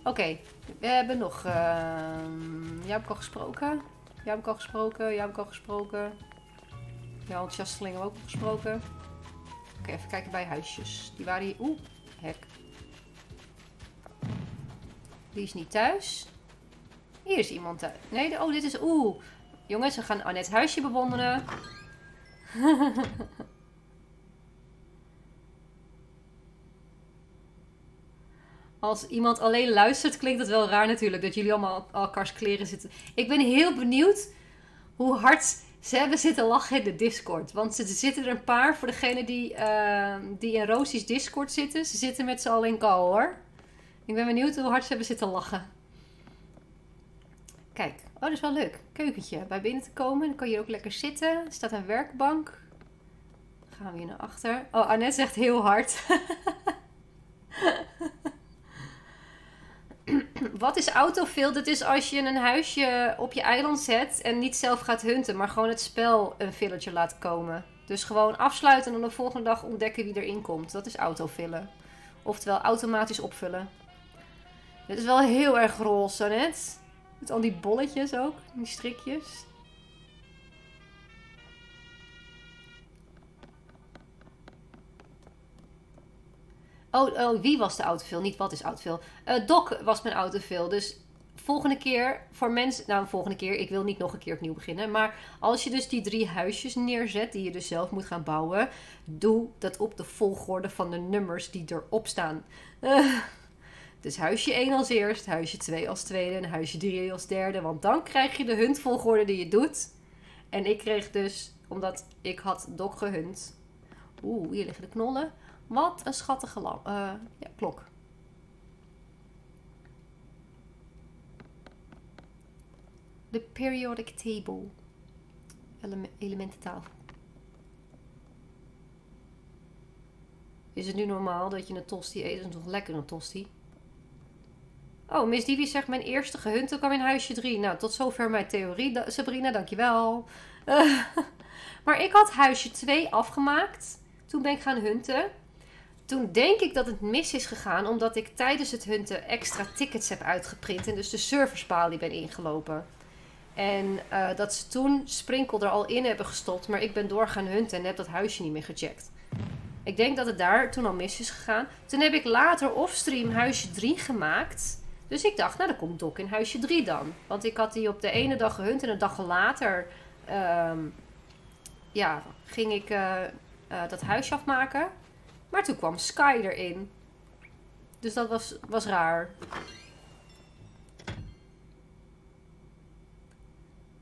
Speaker 1: Oké. We hebben nog... ehm jij hebt al gesproken. Jij hebt al gesproken. Jij hebt al gesproken. Ja, hebben we ook gesproken. Oké, even kijken bij huisjes. Die waren hier... Oeh, hek. Die is niet thuis. Hier is iemand thuis. Nee, oh, dit is... Oeh. Jongens, we gaan Annette's huisje bewonderen. Als iemand alleen luistert, klinkt het wel raar natuurlijk dat jullie allemaal al elkaars kleren zitten. Ik ben heel benieuwd hoe hard ze hebben zitten lachen in de Discord. Want er zitten er een paar voor degene die, eh, die in Rosie's Discord zitten. Ze zitten met z'n allen in call hoor. Ik ben benieuwd hoe hard ze hebben zitten lachen. Kijk, dat is wel leuk. Keukentje. Bij binnen te komen. Dan kan je hier ook lekker zitten. Er staat een werkbank. Gaan we hier naar achter. Oh, Annette zegt heel hard. Wat is autofill? Dat is als je een huisje op je eiland zet en niet zelf gaat hunten, maar gewoon het spel een fillertje laat komen. Dus gewoon afsluiten en dan de volgende dag ontdekken wie erin komt. Dat is autofillen. Oftewel automatisch opvullen. Dit is wel heel erg roze, net. Al die bolletjes ook, die strikjes. Oh, oh, wie was de autofill? Niet wat is autofill. Eh Doc was mijn autofill. Dus volgende keer voor mensen... Nou, volgende keer. Ik wil niet nog een keer opnieuw beginnen. Maar als je dus die drie huisjes neerzet... die je dus zelf moet gaan bouwen... doe dat op de volgorde van de nummers die erop staan. Eh, dus huisje 1 als eerst, huisje 2 als tweede... en huisje 3 als derde. Want dan krijg je de huntvolgorde die je doet. En ik kreeg dus... Omdat ik had Doc gehunt... Oeh, hier liggen de knollen... Wat een schattige eh, ja, klok. De periodic table. Eleme elemententafel. Is het nu normaal dat je een tosti eet? Dat is nog lekker een tosti. Oh, Miss Divi zegt mijn eerste gehunte kwam in huisje 3. Nou, tot zover mijn theorie. Sabrina, dankjewel. Eh, maar ik had huisje 2 afgemaakt. Toen ben ik gaan hunten. Toen denk ik dat het mis is gegaan, omdat ik tijdens het hunten extra tickets heb uitgeprint. En dus de serverspalie ben ingelopen. En eh, dat ze toen sprinkel er al in hebben gestopt. Maar ik ben door gaan hunten en heb dat huisje niet meer gecheckt. Ik denk dat het daar toen al mis is gegaan. Toen heb ik later offstream huisje 3 gemaakt. Dus ik dacht, nou dan komt Doc in huisje 3 dan. Want ik had die op de ene dag gehunt en een dag later ehm, ja, ging ik eh, eh, dat huisje afmaken. Maar toen kwam Sky erin. Dus dat was, was raar.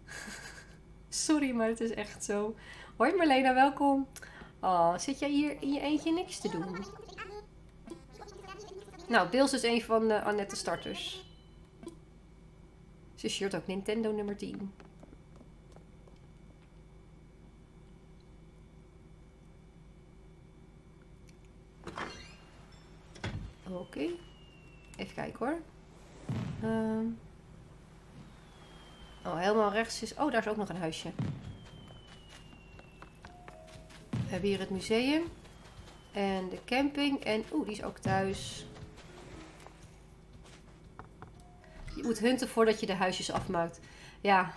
Speaker 1: Sorry, maar het is echt zo. Hoi Marlena, welkom. Oh, zit jij hier in je eentje niks te doen? Nou, Bills is een van uh, Annette starters. Ze shirt ook Nintendo nummer 10. Oké. Even kijken hoor. Ehm. Oh, helemaal rechts is... Oh, daar is ook nog een huisje. We hebben hier het museum. En de camping. En oeh, die is ook thuis. Je moet hunten voordat je de huisjes afmaakt. Ja.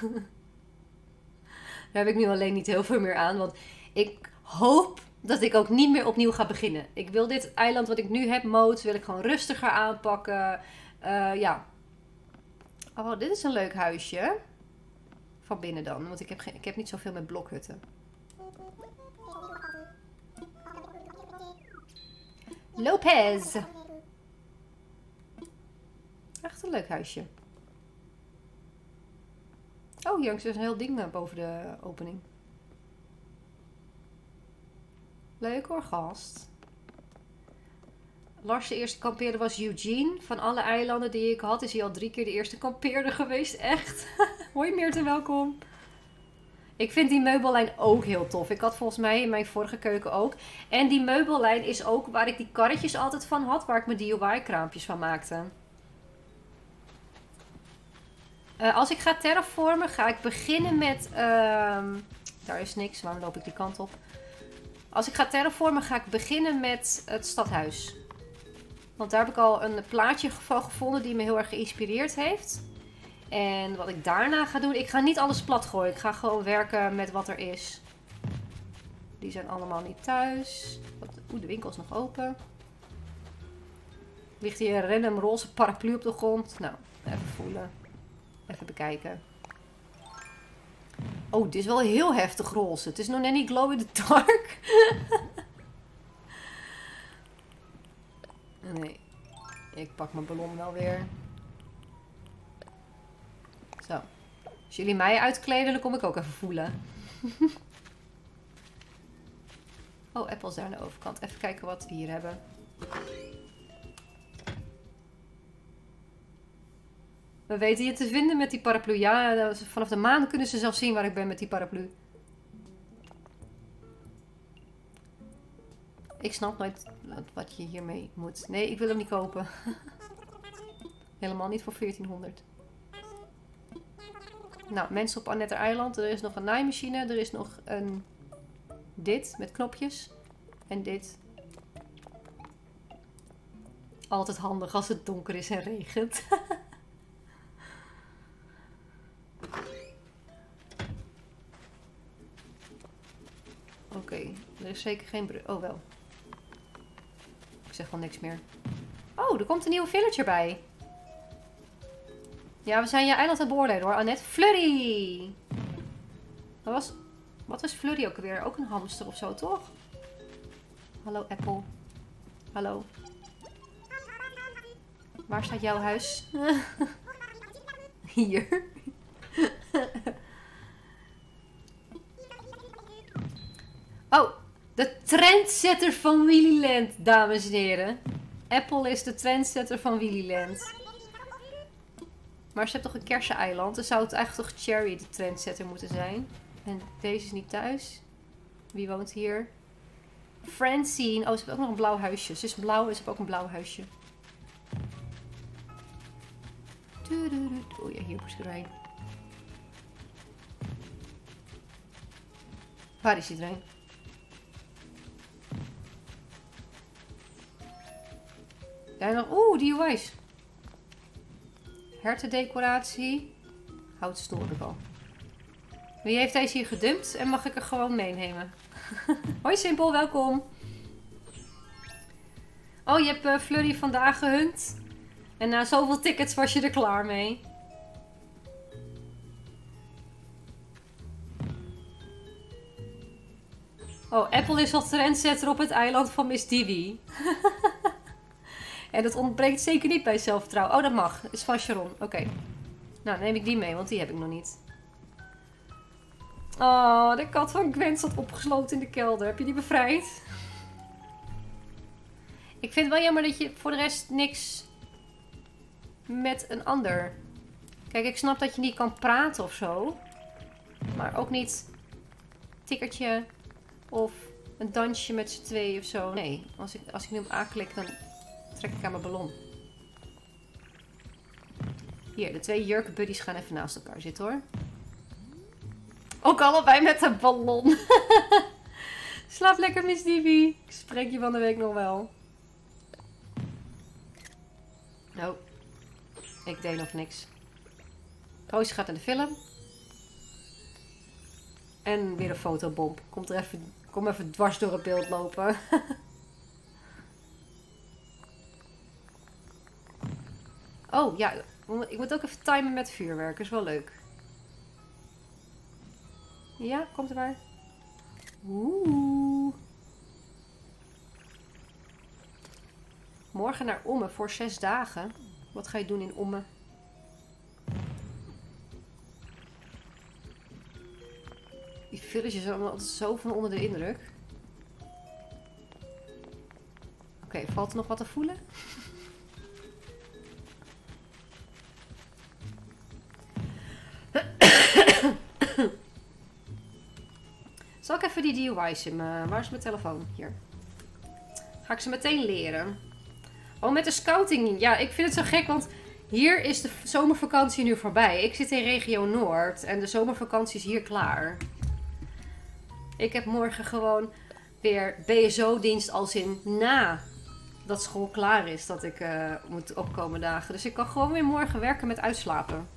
Speaker 1: Daar heb ik nu alleen niet heel veel meer aan. Want ik hoop dat ik ook niet meer opnieuw ga beginnen. Ik wil dit eiland wat ik nu heb, modes, wil ik gewoon rustiger aanpakken. Eh, ja. Oh, dit is een leuk huisje. Van binnen dan. Want ik heb, geen, ik heb niet zoveel met blokhutten. Lopez. Echt een leuk huisje. Oh, hier hangt dus een heel ding eh, boven de opening. Leuk hoor, gast. Lars de eerste kampeerder was Eugene. Van alle eilanden die ik had, is hij al drie keer de eerste kampeerder geweest. Echt. Hoi Meerten, welkom. Ik vind die meubellijn ook heel tof. Ik had volgens mij in mijn vorige keuken ook. En die meubellijn is ook waar ik die karretjes altijd van had. Waar ik mijn DIY-kraampjes van maakte. Uh, als ik ga terraformen, ga ik beginnen met... Uh, daar is niks, waarom loop ik die kant op? Als ik ga terraformen, ga ik beginnen met het stadhuis. Want daar heb ik al een plaatje van gevonden die me heel erg geïnspireerd heeft. En wat ik daarna ga doen, ik ga niet alles plat gooien. Ik ga gewoon werken met wat er is. Die zijn allemaal niet thuis. Oeh, de winkel is nog open. Ligt hier een random roze paraplu op de grond. Nou, even voelen. Even bekijken. Oh, dit is wel heel heftig roze. Het is nog net niet glow in the dark. nee. Ik pak mijn ballon wel weer. Zo. Als jullie mij uitkleden, dan kom ik ook even voelen. oh, appels daar aan de overkant. Even kijken wat we hier hebben. We weten je te vinden met die paraplu. Ja, vanaf de maan kunnen ze zelf zien waar ik ben met die paraplu. Ik snap nooit wat je hiermee moet. Nee, ik wil hem niet kopen. Helemaal niet voor 1400. Nou, mensen op Annette Eiland. Er is nog een naaimachine. Er is nog een... Dit, met knopjes. En dit. Altijd handig als het donker is en regent. okay, er is zeker geen brug. Oh, wel. Ik zeg wel niks meer. Oh, er komt een nieuwe villager bij. Ja, we zijn je eiland aan het beoordelen hoor, Annette. Flurry! Dat was... Wat was Flurry ook alweer? Ook een hamster of zo, toch? Hallo, Apple. Hallo. Waar staat jouw huis? Hier. oh, de trendsetter van Willyland, dames en heren. Apple is de trendsetter van Willyland. Maar ze heeft toch een kerseneiland. Dan zou het eigenlijk toch Cherry de trendsetter moeten zijn. En deze is niet thuis. Wie woont hier? Francine. Oh, ze heeft ook nog een blauw huisje. Ze is blauw en ze heeft ook een blauw huisje. Oh ja, hier moest ik erheen. Waar is iedereen? Jij nog... Oeh, DIY's. Hertendecoratie. Hout al. Wie heeft deze hier gedumpt en mag ik er gewoon meenemen? Hoi Simpel, welkom. Oh, je hebt uh, Flurry vandaag gehunt. En na zoveel tickets was je er klaar mee. Oh, Apple is al trendsetter op het eiland van Miss Divi. en dat ontbreekt zeker niet bij zelfvertrouwen. Oh, dat mag. Is van Sharon. Oké. Nou, neem ik die mee, want die heb ik nog niet. Oh, de kat van Gwen zat opgesloten in de kelder. Heb je die bevrijd? Ik vind het wel jammer dat je voor de rest niks met een ander... Kijk, ik snap dat je niet kan praten of zo. Maar ook niet tikkertje of een dansje met z'n twee of zo. Nee, als ik, als ik nu op A klik, dan trek ik aan mijn ballon. Hier, de twee jurkenbuddies gaan even naast elkaar zitten hoor. Ook allebei met een ballon. Slaap lekker, Miss Divi. Ik spreek je van de week nog wel. Nou, ik deed nog niks. Roosje gaat naar de film. En weer een fotobomb. Komt er even, kom even dwars door het beeld lopen. oh, ja. Ik moet ook even timen met vuurwerk. Is wel leuk. Ja, komt er maar. Oeh. Morgen naar Omme voor zes dagen. Wat ga je doen in Omme? Die villages zijn altijd zo van onder de indruk. Oké, valt er nog wat te voelen? Zal ik even die DIY's in. Waar is mijn telefoon? Hier. Ga ik ze meteen leren. Oh, met de scouting. Ja, ik vind het zo gek, want hier is de zomervakantie nu voorbij. Ik zit in regio Noord en de zomervakantie is hier klaar. Ik heb morgen gewoon weer BSO-dienst als in na dat school klaar is. Dat ik uh, moet opkomen dagen. Dus ik kan gewoon weer morgen werken met uitslapen.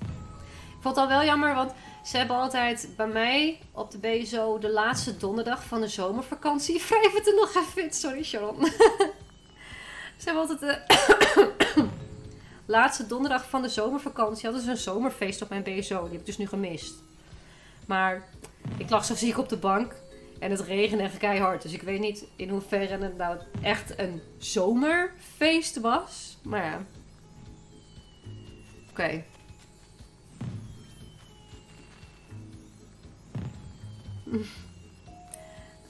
Speaker 1: Vond het al wel jammer, want ze hebben altijd bij mij op de BSO de laatste donderdag van de zomervakantie. Wrijf het er nog even. Sorry, Sharon. ze hebben altijd de laatste donderdag van de zomervakantie. Hadden ze een zomerfeest op mijn BSO. Die heb ik dus nu gemist. Maar ik lag zo ziek op de bank. En het regende echt keihard. Dus ik weet niet in hoeverre het nou echt een zomerfeest was. Maar ja. Oké.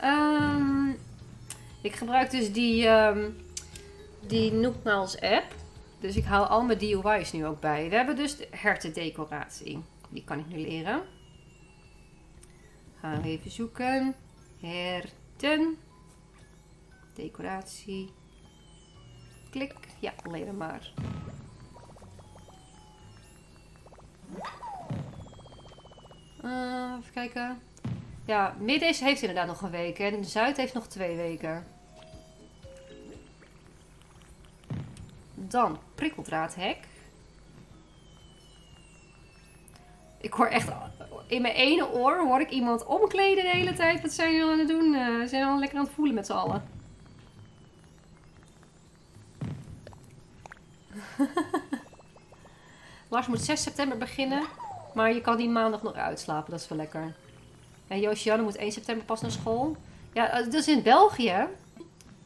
Speaker 1: Um, ik gebruik dus die, um, die Nookmals app. Dus ik haal al mijn DIY's nu ook bij. We hebben dus de hertendecoratie. Die kan ik nu leren. Gaan we even zoeken. Herten. Decoratie. Klik. Ja, leren maar. Uh, even kijken. Ja, midden heeft inderdaad nog een week en zuid heeft nog twee weken. Dan prikkeldraadhek. Ik hoor echt... In mijn ene oor hoor ik iemand omkleden de hele tijd. Wat zijn jullie aan het doen? Uh, zijn al lekker aan het voelen met z'n allen. Lars moet 6 september beginnen. Maar je kan die maandag nog uitslapen. Dat is wel lekker. En Josiane moet 1 september pas naar school. Ja, eh, is in België.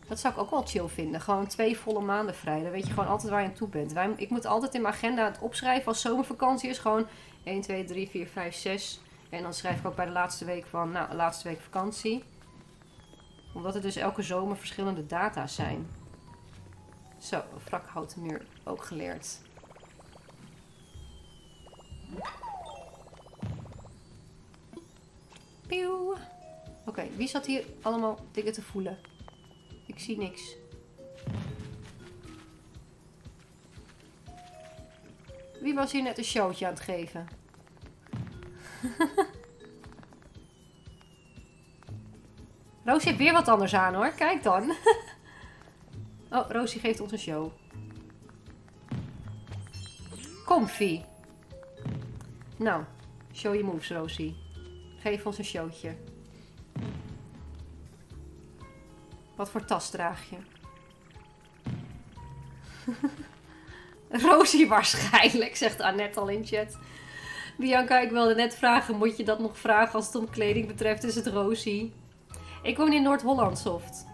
Speaker 1: Dat zou ik ook wel chill vinden. Gewoon twee volle maanden vrij. Dan weet je gewoon altijd waar je aan toe bent. Wij, ik moet altijd in mijn agenda het opschrijven als zomervakantie is. Gewoon 1, 2, 3, 4, 5, 6. En dan schrijf ik ook bij de laatste week van, nou, laatste week vakantie. Omdat er dus elke zomer verschillende data's zijn. Zo, houten muur ook geleerd. Pieuw. Oké, wie zat hier allemaal dingen te voelen? Ik zie niks. Wie was hier net een showtje aan het geven? Roos heeft weer wat anders aan hoor. Kijk dan. oh, Roosie geeft ons een show. Comfy. Nou, show je moves, Rosie. Geef ons een showtje. Wat voor tas draag je? Rosie waarschijnlijk, zegt Annette al in chat. Bianca, ik wilde net vragen, moet je dat nog vragen als het om kleding betreft? Is het Rosie? Ik woon in Noord-Holland, soft.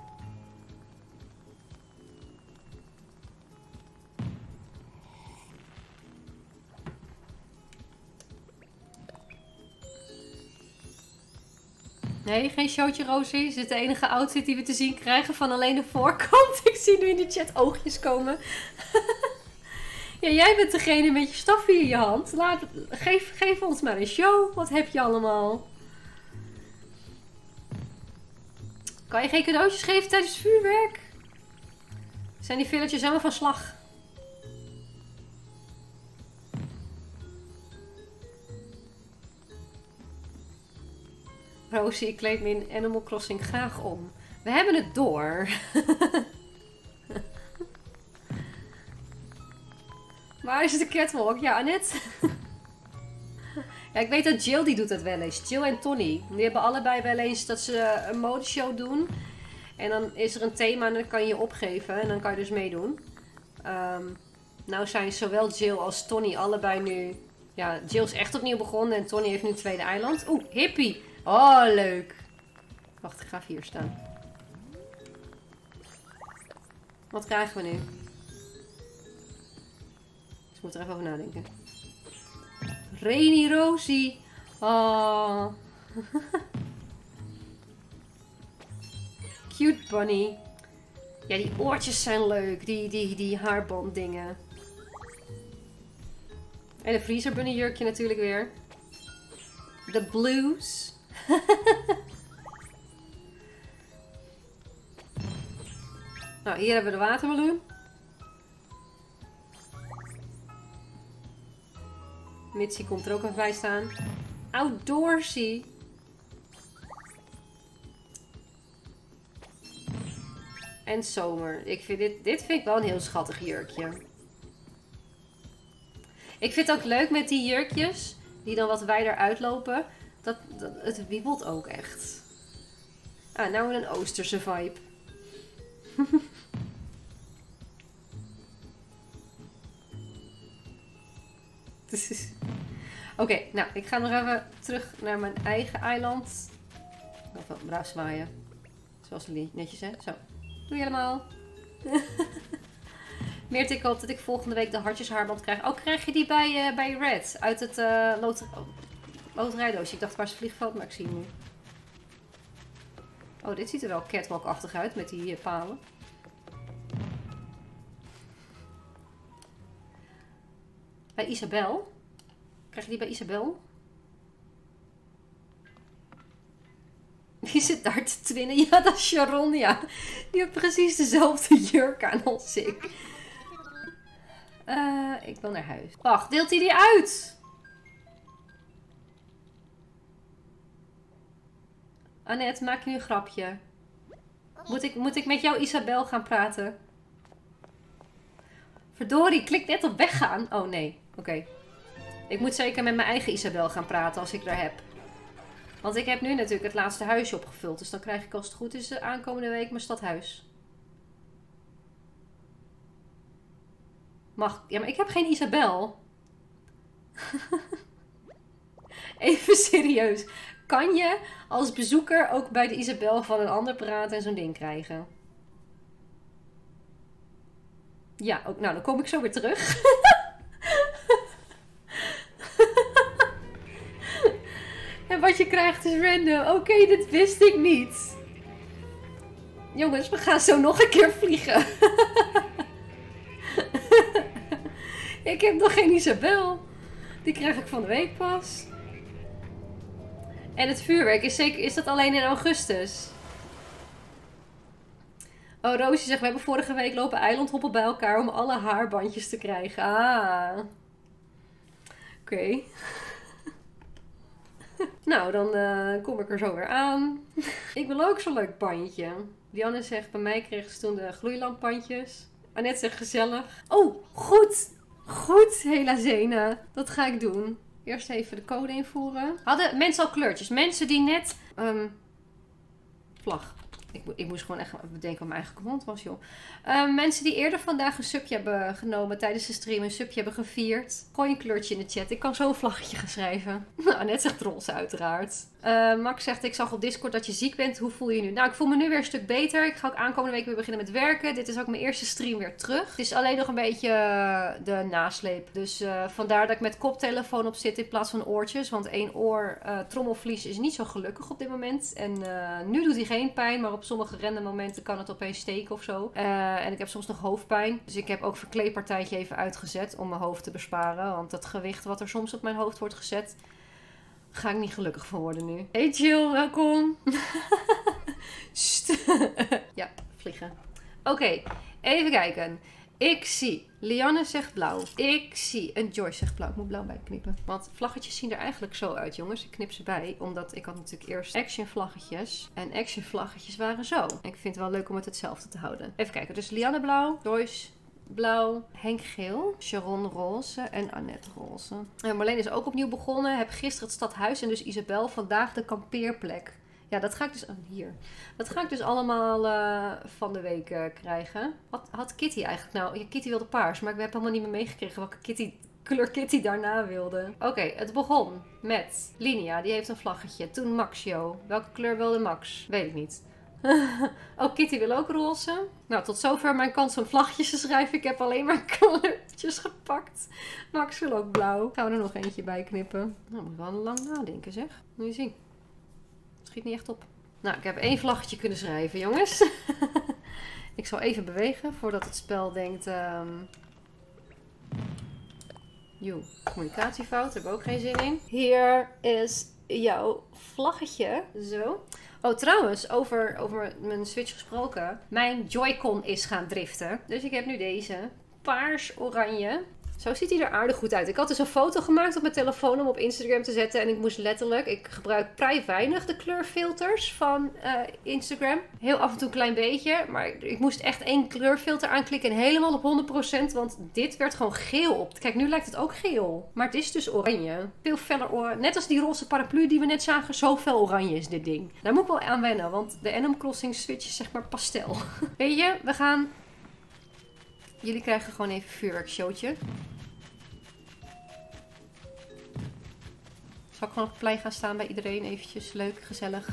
Speaker 1: Nee, geen showtje Rosie. Is dit de enige outfit die we te zien krijgen van alleen de voorkant? Ik zie nu in de chat oogjes komen. ja, jij bent degene met je stafje in je hand. Laat, geef, geef ons maar een show. Wat heb je allemaal? Kan je geen cadeautjes geven tijdens vuurwerk? Zijn die villetjes helemaal van slag? Rosie, ik kleed me in Animal Crossing graag om. We hebben het door. Waar is de catwalk? Ja, Annette. ja, ik weet dat Jill die doet dat wel eens. Jill en Tony. Die hebben allebei wel eens dat ze een modeshow doen. En dan is er een thema en dan kan je je opgeven. En dan kan je dus meedoen. Ehm, nou zijn zowel Jill als Tony allebei nu... Ja, Jill is echt opnieuw begonnen en Tony heeft nu een tweede eiland. Oeh, hippie. Oh, leuk. Wacht, ik ga hier staan. Wat krijgen we nu? Dus ik moet er even over nadenken. Rainy Rosie. Oh. Cute bunny. Ja, die oortjes zijn leuk. Die, die, die haarband dingen. En een Freezer bunny jurkje natuurlijk weer. De blues. nou, hier hebben we de watermeloen. Mitsie komt er ook even bij staan. Outdoorsy. En zomer. Ik vind dit, dit vind ik wel een heel schattig jurkje. Ik vind het ook leuk met die jurkjes. Die dan wat wijder uitlopen. Dat, het wiebelt ook echt. Ah, nou een Oosterse vibe. Oké, nou, ik ga nog even terug naar mijn eigen eiland. Wel braaf zwaaien. Zoals netjes, hè? Zo. Doe je helemaal. Meer ik hoop dat ik volgende week de hartjeshaarband krijg. Oh, krijg je die bij, uh, bij Red? Uit het uh, loter loterijdoosje. Ik dacht waar het vliegveld, maar ik zie hem nu. Oh, dit ziet er wel catwalk-achtig uit met die uh, palen. Bij Isabel? Krijg je die bij Isabel? Wie zit daar te twinnen? Ja, dat is Sharon, ja. Die heeft precies dezelfde jurk aan als ik. Uh, ik wil naar huis. Wacht, deelt hij die uit? Annette, maak je nu een grapje? Moet ik, moet ik met jou Isabel gaan praten? Verdorie, klik net op weggaan. Oh nee, oké. Ik moet zeker met mijn eigen Isabel gaan praten als ik er heb. Want ik heb nu natuurlijk het laatste huisje opgevuld. Dus dan krijg ik als het goed is de aankomende week mijn stadhuis. Mag. Ja, maar ik heb geen Isabel. Even serieus. Kan je als bezoeker ook bij de Isabel van een ander praten en zo'n ding krijgen? Ja, ook, nou dan kom ik zo weer terug. en wat je krijgt is random. Oké, dit wist ik niet. Jongens, we gaan zo nog een keer vliegen. ik heb nog geen Isabel. Die krijg ik van de week pas. En het vuurwerk, is, zeker, is dat alleen in augustus? Oh, Roosje zegt, we hebben vorige week lopen eilandhoppen bij elkaar om alle haarbandjes te krijgen. Ah. Oké. nou, dan eh, kom ik er zo weer aan. ik wil ook zo'n leuk pandje. Dianne zegt, bij mij kregen ze toen de gloeilamppandjes. Annette zegt gezellig. Oh, goed. Goed, Hela Zena. Dat ga ik doen. Eerst even de code invoeren. Hadden mensen al kleurtjes? Mensen die net... ehm, vlag. Ik, ik moest gewoon echt bedenken wat mijn eigen command was, joh. Ehm, mensen die eerder vandaag een subje hebben genomen tijdens de stream, een subje hebben gevierd. Gooi een kleurtje in de chat. Ik kan zo een vlaggetje gaan schrijven. Nou, Annette zegt roze uiteraard. Eh, Max zegt, ik zag op Discord dat je ziek bent. Hoe voel je je nu? Nou, ik voel me nu weer een stuk beter. Ik ga ook aankomende week weer beginnen met werken. Dit is ook mijn eerste stream weer terug. Het is alleen nog een beetje eh, de nasleep. Dus eh, vandaar dat ik met koptelefoon op zit in plaats van oortjes. Want één oor trommelvlies is niet zo gelukkig op dit moment. En nu doet hij geen pijn, maar op sommige random momenten kan het opeens steken of zo. En ik heb soms nog hoofdpijn. Dus ik heb ook verkleedpartijtje even uitgezet om mijn hoofd te besparen. Want dat gewicht wat er soms op mijn hoofd wordt gezet, ga ik niet gelukkig van worden nu. Hey Jill, welkom. Ja, vliegen. Oké, even kijken. Ik zie, Lianne zegt blauw. Ik zie, en Joyce zegt blauw. Ik moet blauw bijknippen. Want vlaggetjes zien er eigenlijk zo uit, jongens. Ik knip ze bij, omdat ik had natuurlijk eerst action vlaggetjes. En action vlaggetjes waren zo. Ik vind het wel leuk om het hetzelfde te houden. Even kijken, dus Lianne blauw, Joyce blauw, Henk geel, Sharon roze en Annette roze. En Marleen is ook opnieuw begonnen. Heb gisteren het stadhuis en dus Isabel vandaag de kampeerplek. Ja, dat ga ik dus... Oh, hier. Dat ga ik dus allemaal eh, van de week eh, krijgen. Had, had Kitty eigenlijk nou... Ja, Kitty wilde paars, maar ik heb helemaal niet meer meegekregen welke Kitty, kleur Kitty daarna wilde. Oké, het begon met Linia, die heeft een vlaggetje. Toen Maxio. Welke kleur wilde Max? Weet ik niet. oh, Kitty wil ook roze. Nou, tot zover mijn kans om vlaggetjes te schrijven. Ik heb alleen maar kleurtjes gepakt. Max wil ook blauw. Gaan we er nog eentje bij knippen. Nou, moet wel lang nadenken zeg. Moet je zien. Schiet niet echt op. Nou, ik heb één vlaggetje kunnen schrijven, jongens. ik zal even bewegen voordat het spel denkt... Joe, communicatiefout, daar heb ik ook geen zin in. Hier is jouw vlaggetje. Zo. Oh, trouwens, over, over mijn Switch gesproken. Mijn Joy-Con is gaan driften. Dus ik heb nu deze. Paars-oranje. Zo ziet hij er aardig goed uit. Ik had dus een foto gemaakt op mijn telefoon om op Instagram te zetten. En ik moest letterlijk... Ik gebruik vrij weinig de kleurfilters van eh, Instagram. Heel af en toe een klein beetje. Maar ik moest echt één kleurfilter aanklikken. En helemaal op 100%. Want dit werd gewoon geel op. Kijk, nu lijkt het ook geel. Maar het is dus oranje. Veel feller oranje. Net als die roze paraplu die we net zagen. Zo fel oranje is dit ding. Daar moet ik wel aan wennen. Want de Animal Crossing Switch is zeg maar pastel. Weet je, we gaan... Jullie krijgen gewoon even een vuurwerkshowtje. Zal ik gewoon op het plein gaan staan bij iedereen? Eventjes leuk, gezellig.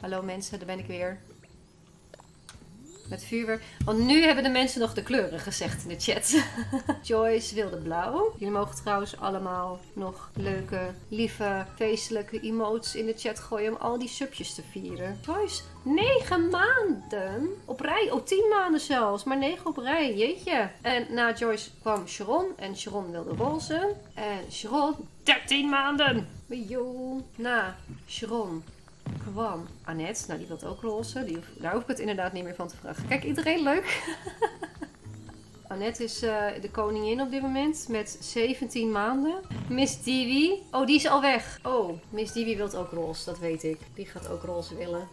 Speaker 1: Hallo mensen, daar ben ik weer. Met vuurwerk. Want nu hebben de mensen nog de kleuren gezegd in de chat. Joyce wilde blauw. Jullie mogen trouwens allemaal nog leuke, lieve, feestelijke emotes in de chat gooien om al die subjes te vieren. Joyce, negen maanden op rij. Oh, tien maanden zelfs. Maar negen op rij, jeetje. En na Joyce kwam Sharon. En Sharon wilde roze. En Sharon, 13 maanden. Na Sharon kwam Annette. Nou, die wil ook roze. Die, daar hoef ik het inderdaad niet meer van te vragen. Kijk, iedereen leuk? Annette is eh, de koningin op dit moment met 17 maanden. Miss Divi. Oh, die is al weg. Oh, Miss Divi wil ook roze, dat weet ik. Die gaat ook roze willen.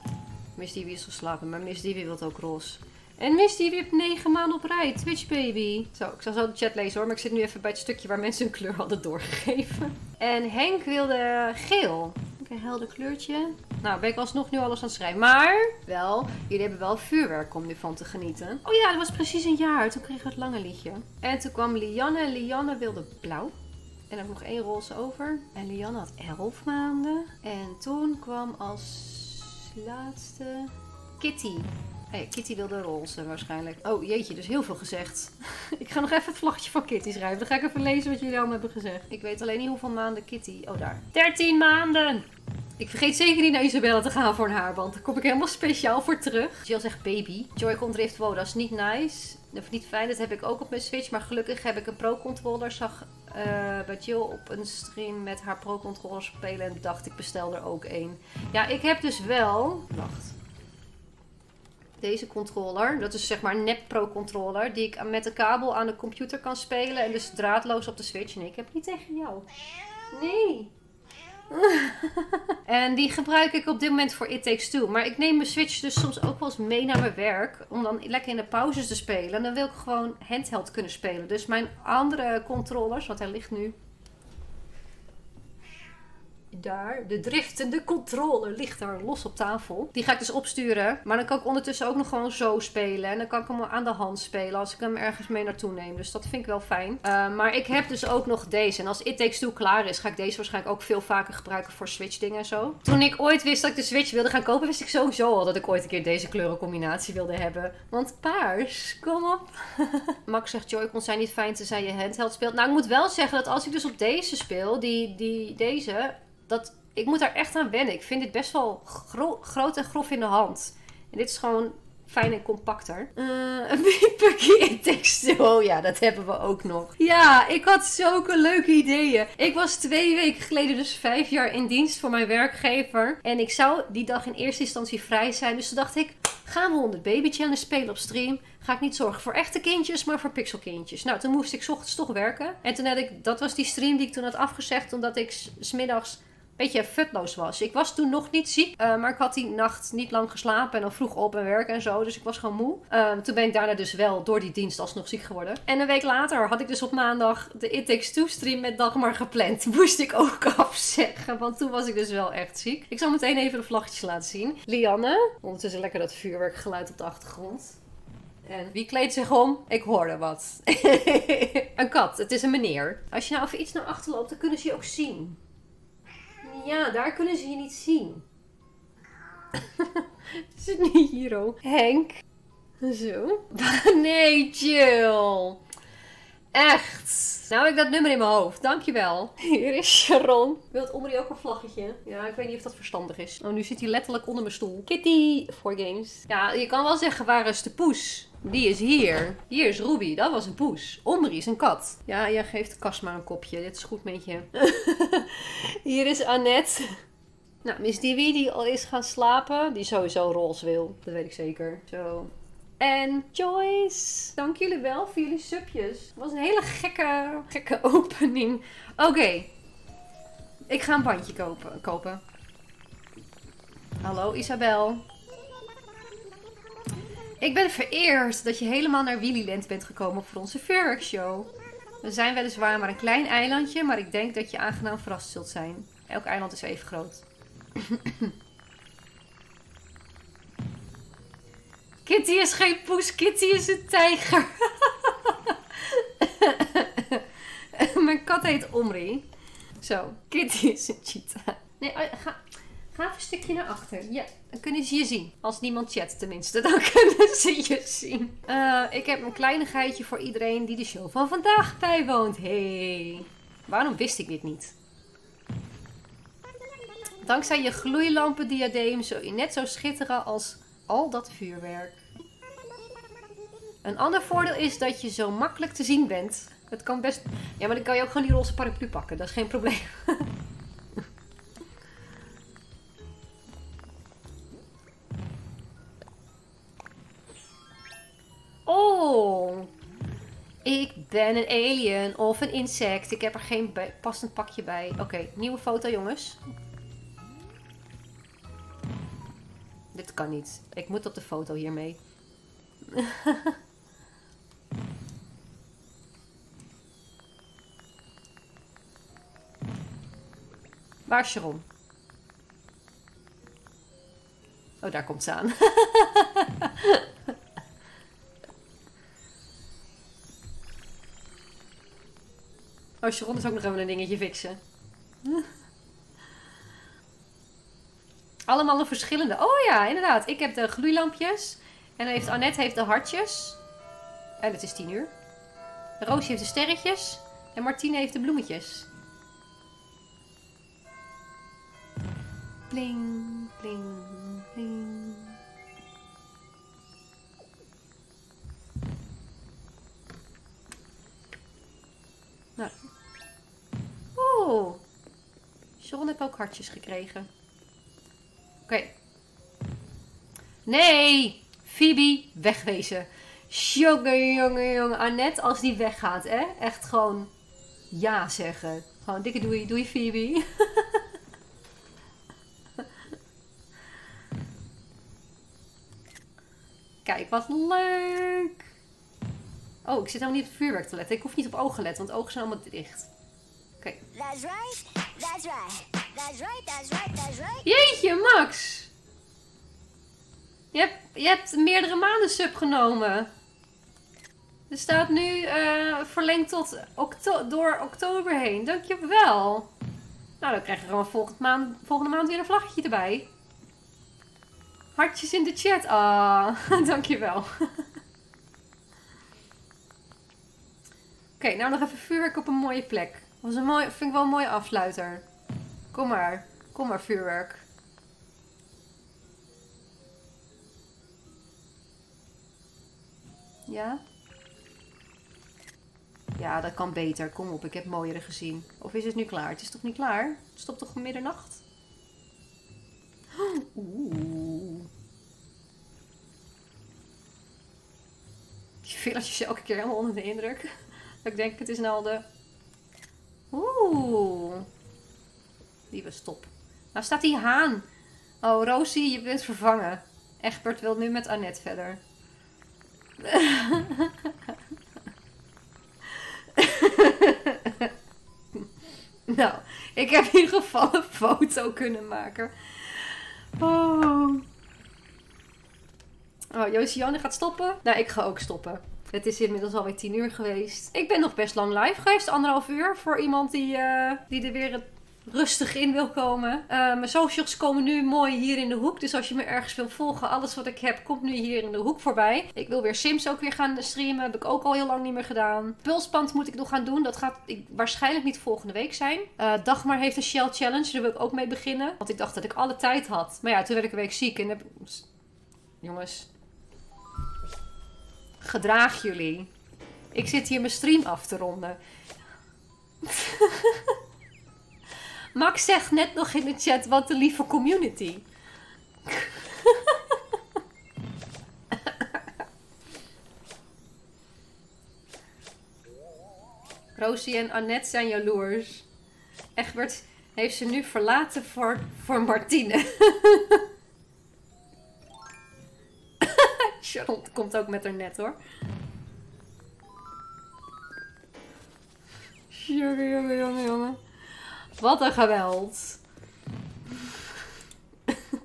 Speaker 1: Miss Divi is geslapen, maar Miss Divi wil ook roze. En Miss Divi heeft 9 maanden op rij. Twitch baby. Zo, ik zal zo de chat lezen hoor. Maar ik zit nu even bij het stukje waar mensen hun kleur hadden doorgegeven. En Henk wilde geel. Oké, helder kleurtje. Nou, ben ik alsnog nu alles aan het schrijven. Maar wel, jullie hebben wel vuurwerk om nu van te genieten. Oh ja, dat was precies een jaar. Toen kregen we het lange liedje. En toen kwam Lianne. Lianne wilde blauw. En ook nog één roze over. En Lianne had 11 maanden. En toen kwam als laatste Kitty. Hey, Kitty wilde roze waarschijnlijk. Oh jeetje, dus heel veel gezegd. ik ga nog even het vlaggetje van Kitty schrijven. Dan ga ik even lezen wat jullie allemaal hebben gezegd. Ik weet alleen niet hoeveel maanden Kitty... Oh, daar. 13 maanden! Ik vergeet zeker niet naar Isabella te gaan voor een haarband. Daar kom ik helemaal speciaal voor terug. Jill zegt baby. Joy-Con Drift, wow, dat is niet nice. Of niet fijn, dat heb ik ook op mijn Switch. Maar gelukkig heb ik een Pro-controller. Zag eh, bij Jill op een stream met haar Pro-controller spelen. En dacht ik bestel er ook één. Ja, ik heb dus wel... Wacht. Deze controller, dat is zeg maar een pro controller, die ik met een kabel aan de computer kan spelen en dus draadloos op de Switch. Nee, ik heb niet tegen jou. Nee. en die gebruik ik op dit moment voor It Takes Two. Maar ik neem mijn Switch dus soms ook wel eens mee naar mijn werk. Om dan lekker in de pauzes te spelen. En dan wil ik gewoon handheld kunnen spelen. Dus mijn andere controllers, want hij ligt nu daar, de driftende controller ligt daar los op tafel. Die ga ik dus opsturen. Maar dan kan ik ondertussen ook nog gewoon zo spelen. En dan kan ik hem aan de hand spelen als ik hem ergens mee naartoe neem. Dus dat vind ik wel fijn. Uh, maar ik heb dus ook nog deze. En als It Takes Two klaar is, ga ik deze waarschijnlijk ook veel vaker gebruiken voor Switch dingen en zo. Toen ik ooit wist dat ik de Switch wilde gaan kopen, wist ik sowieso al dat ik ooit een keer deze kleurencombinatie wilde hebben. Want paars, kom op. Max zegt Joy-Con zijn niet fijn tenzij je handheld speelt. Nou, ik moet wel zeggen dat als ik dus op deze speel, die, die, deze dat, ik moet daar echt aan wennen. Ik vind dit best wel gro groot en grof in de hand. En dit is gewoon fijn en compacter. Uh, een Pukkie tekst. Oh ja, dat hebben we ook nog. Ja, ik had zulke leuke ideeën. Ik was twee weken geleden dus vijf jaar in dienst voor mijn werkgever. En ik zou die dag in eerste instantie vrij zijn. Dus toen dacht ik, gaan we 100 Baby Challenge spelen op stream? Ga ik niet zorgen voor echte kindjes, maar voor pixelkindjes. Nou, toen moest ik s ochtends toch werken. En toen had ik, dat was die stream die ik toen had afgezegd. Omdat ik smiddags beetje futloos was. Ik was toen nog niet ziek, uh, maar ik had die nacht niet lang geslapen en dan vroeg op en werken en zo. Dus ik was gewoon moe. Uh, toen ben ik daarna dus wel door die dienst alsnog ziek geworden. En een week later had ik dus op maandag de It Takes Two stream met Dagmar gepland. Moest ik ook afzeggen, want toen was ik dus wel echt ziek. Ik zal meteen even de vlaggetjes laten zien. Lianne, ondertussen lekker dat vuurwerkgeluid op de achtergrond. En wie kleedt zich om? Ik hoorde wat. een kat, het is een meneer. Als je nou even iets naar achter loopt, dan kunnen ze je ook zien. Ja, daar kunnen ze je niet zien. Zit niet hier ook. Henk. Zo. nee, Jill. Echt. Nou heb ik dat nummer in mijn hoofd. Dankjewel. Hier is Sharon. Wilt Omri ook een vlaggetje? Ja, ik weet niet of dat verstandig is. Oh, nu zit hij letterlijk onder mijn stoel. Kitty voor games. Ja, je kan wel zeggen, waar is de poes? Die is hier. Hier is Ruby. Dat was een poes. Omri is een kat. Ja, jij geeft Kas maar een kopje. Dit is goed met je. hier is Annette. Nou, Miss Divi die al is gaan slapen. Die sowieso roze wil. Dat weet ik zeker. Zo. En Joyce, dank jullie wel voor jullie subjes. Het was een hele gekke, gekke opening. Oké. Ik ga een bandje kopen. kopen. Hallo Isabel. Ik ben vereerd dat je helemaal naar Willyland bent gekomen voor onze vuurwerkshow. We zijn weliswaar maar een klein eilandje, maar ik denk dat je aangenaam verrast zult zijn. Elk eiland is even groot. Kitty is geen poes, Kitty is een tijger. Mijn kat heet Omri. Zo, Kitty is een cheetah. Nee, oh, ga, ga een stukje naar achter. Ja, dan kunnen ze je zien. Als niemand chat tenminste, dan kunnen ze je zien. Uh, ik heb een kleinigheidje voor iedereen die de show van vandaag bijwoont. Hey, waarom wist ik dit niet? Dankzij je gloeilampendiadeem zul je net zo schitteren als al dat vuurwerk. Een ander voordeel is dat je zo makkelijk te zien bent. Het kan best... Ja, maar dan kan je ook gewoon die roze paraplu pakken. Dat is geen probleem. oh! Ik ben een alien of een insect. Ik heb er geen passend pakje bij. Oké, nieuwe foto jongens. Dit kan niet. Ik moet op de foto hiermee. Waar is Sharon? Oh, daar komt ze aan. oh, Sharon is ook nog even een dingetje fixen. Allemaal een verschillende. Oh ja, inderdaad. Ik heb de gloeilampjes. En heeft Annette heeft de hartjes. En het is tien uur. Roosje heeft de sterretjes. En Martine heeft de bloemetjes. Bling, bling. Sharon heeft ook hartjes gekregen. Oké. Nee! Phoebe, wegwezen. Jongen, jongen, jongen. Annette, als die weggaat, hè? Echt gewoon ja zeggen. Gewoon dikke doei, doei Phoebe. Kijk, wat leuk. Oh, ik zit helemaal niet op vuurwerk te letten. Ik hoef niet op ogen te letten, want ogen zijn allemaal dicht.
Speaker 2: That's right. That's right. That's right. That's right. That's right.
Speaker 1: Jeetje, Max. Je hebt, je hebt meerdere maanden sub genomen. Er staat nu eh, verlengd tot door oktober heen. Dankjewel. Nou, dan krijg je gewoon volgende maand, volgende maand weer een vlaggetje erbij. Hartjes in de chat. Ah, dankjewel. Oké, nou nog even vuurwerk op een mooie plek. Was een mooi, vind ik wel een mooie afsluiter. Kom maar. Kom maar, vuurwerk. Ja? Ja, dat kan beter. Kom op, ik heb mooiere gezien. Of is het nu klaar? Het is toch niet klaar? Het stopt toch middernacht? Oeh. Die villetjes elke keer helemaal onder de indruk. Ik denk, het is nou de... Oeh. Lieve stop. Nou staat die haan. Oh, Rosie, je bent vervangen. Egbert wil nu met Annette verder. nou, ik heb in ieder geval een foto kunnen maken. Oh. Oh, Josiane gaat stoppen. Nou, ik ga ook stoppen. Het is inmiddels alweer tien uur geweest. Ik ben nog best lang live geweest, anderhalf uur. Voor iemand die, eh, die er weer rustig in wil komen. Eh, mijn socials komen nu mooi hier in de hoek. Dus als je me ergens wil volgen, alles wat ik heb, komt nu hier in de hoek voorbij. Ik wil weer Sims ook weer gaan streamen. Heb ik ook al heel lang niet meer gedaan. Pulspand moet ik nog gaan doen. Dat gaat ik, waarschijnlijk niet volgende week zijn. Eh, Dagmar heeft een Shell Challenge. Daar wil ik ook mee beginnen. Want ik dacht dat ik alle tijd had. Maar ja, toen werd ik een week ziek. En heb... Jongens. Gedraag jullie. Ik zit hier mijn stream af te ronden. Max zegt net nog in de chat wat een lieve community. Rosie en Annette zijn jaloers. Egbert heeft ze nu verlaten voor, voor Martine. Komt ook met haar net hoor. Jongen, jongen, jongen, jongen. Wat een geweld.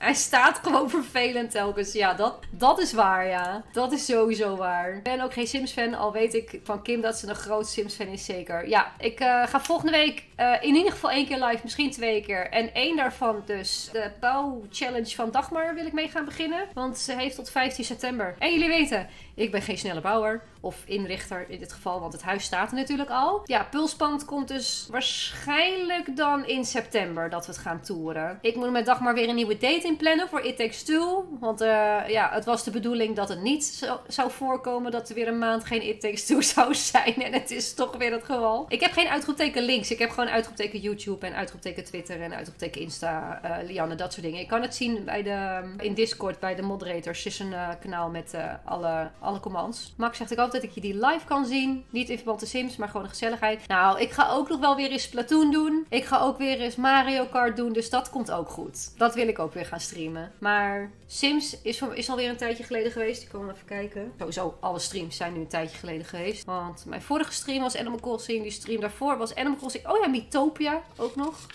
Speaker 1: Hij staat gewoon vervelend telkens. Ja, dat, dat is waar, ja. Dat is sowieso waar. Ik ben ook geen Sims-fan, al weet ik van Kim dat ze een groot Sims-fan is, zeker. Ja, ik uh, ga volgende week uh, in ieder geval één keer live, misschien twee keer. En één daarvan dus de bouw-challenge van Dagmar wil ik mee gaan beginnen. Want ze heeft tot 15 september. En jullie weten, ik ben geen snelle bouwer. Of inrichter in dit geval, want het huis staat er natuurlijk al. Ja, Pulspand komt dus waarschijnlijk dan in september dat we het gaan toeren. Ik moet met Dagmar weer een nieuwe date inplannen voor It Takes Two. Want uh, ja, het was de bedoeling dat het niet zo, zou voorkomen dat er weer een maand geen It Takes Two zou zijn. En het is toch weer het geval. Ik heb geen uitroepteken links. Ik heb gewoon uitroepteken YouTube en uitroepteken Twitter en uitroepteken Insta, uh, Lianne, dat soort dingen. Ik kan het zien bij de, in Discord bij de moderators. Er is een kanaal met alle, alle commands. Max zegt ik altijd dat ik je die live kan zien. Niet in verband met de Sims, maar gewoon de gezelligheid. Nou, ik ga ook nog wel weer eens Platoon doen. Ik ga ook weer eens Mario Kart doen. Dus dat komt ook goed. Dat wil ik ook weer gaan streamen. Maar Sims is, is alweer een tijdje geleden geweest. Ik kan even kijken. Sowieso, alle streams zijn nu een tijdje geleden geweest. Want mijn vorige stream was Animal Crossing. Die stream daarvoor was Animal Crossing. Oh ja, Mythopia ook nog.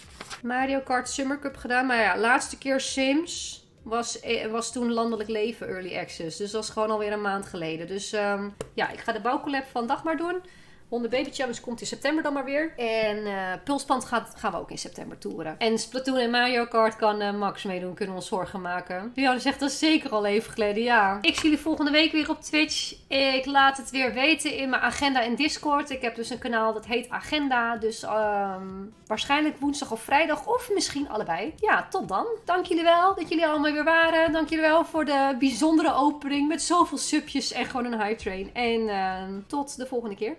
Speaker 1: Mario Kart Summer Cup gedaan. Maar ja, laatste keer Sims was, was toen Landelijk Leven Early Access. Dus dat was gewoon alweer een maand geleden. Dus um, ja, ik ga de bouwcollab van Dagmar doen. 100 Baby Challenge komt in september dan maar weer. En uh, Pulspand gaat, gaan we ook in september toeren. En Splatoon en Mario Kart kan uh, Max meedoen. Kunnen we ons zorgen maken. Zegt dat is zeker al even geleden. Ja. Ik zie jullie volgende week weer op Twitch. Ik laat het weer weten in mijn agenda in Discord. Ik heb dus een kanaal dat heet Agenda. Dus um, waarschijnlijk woensdag of vrijdag. Of misschien allebei. Ja, tot dan. Dank jullie wel dat jullie allemaal weer waren. Dank jullie wel voor de bijzondere opening. Met zoveel subjes en gewoon een hype train. En uh, tot de volgende keer.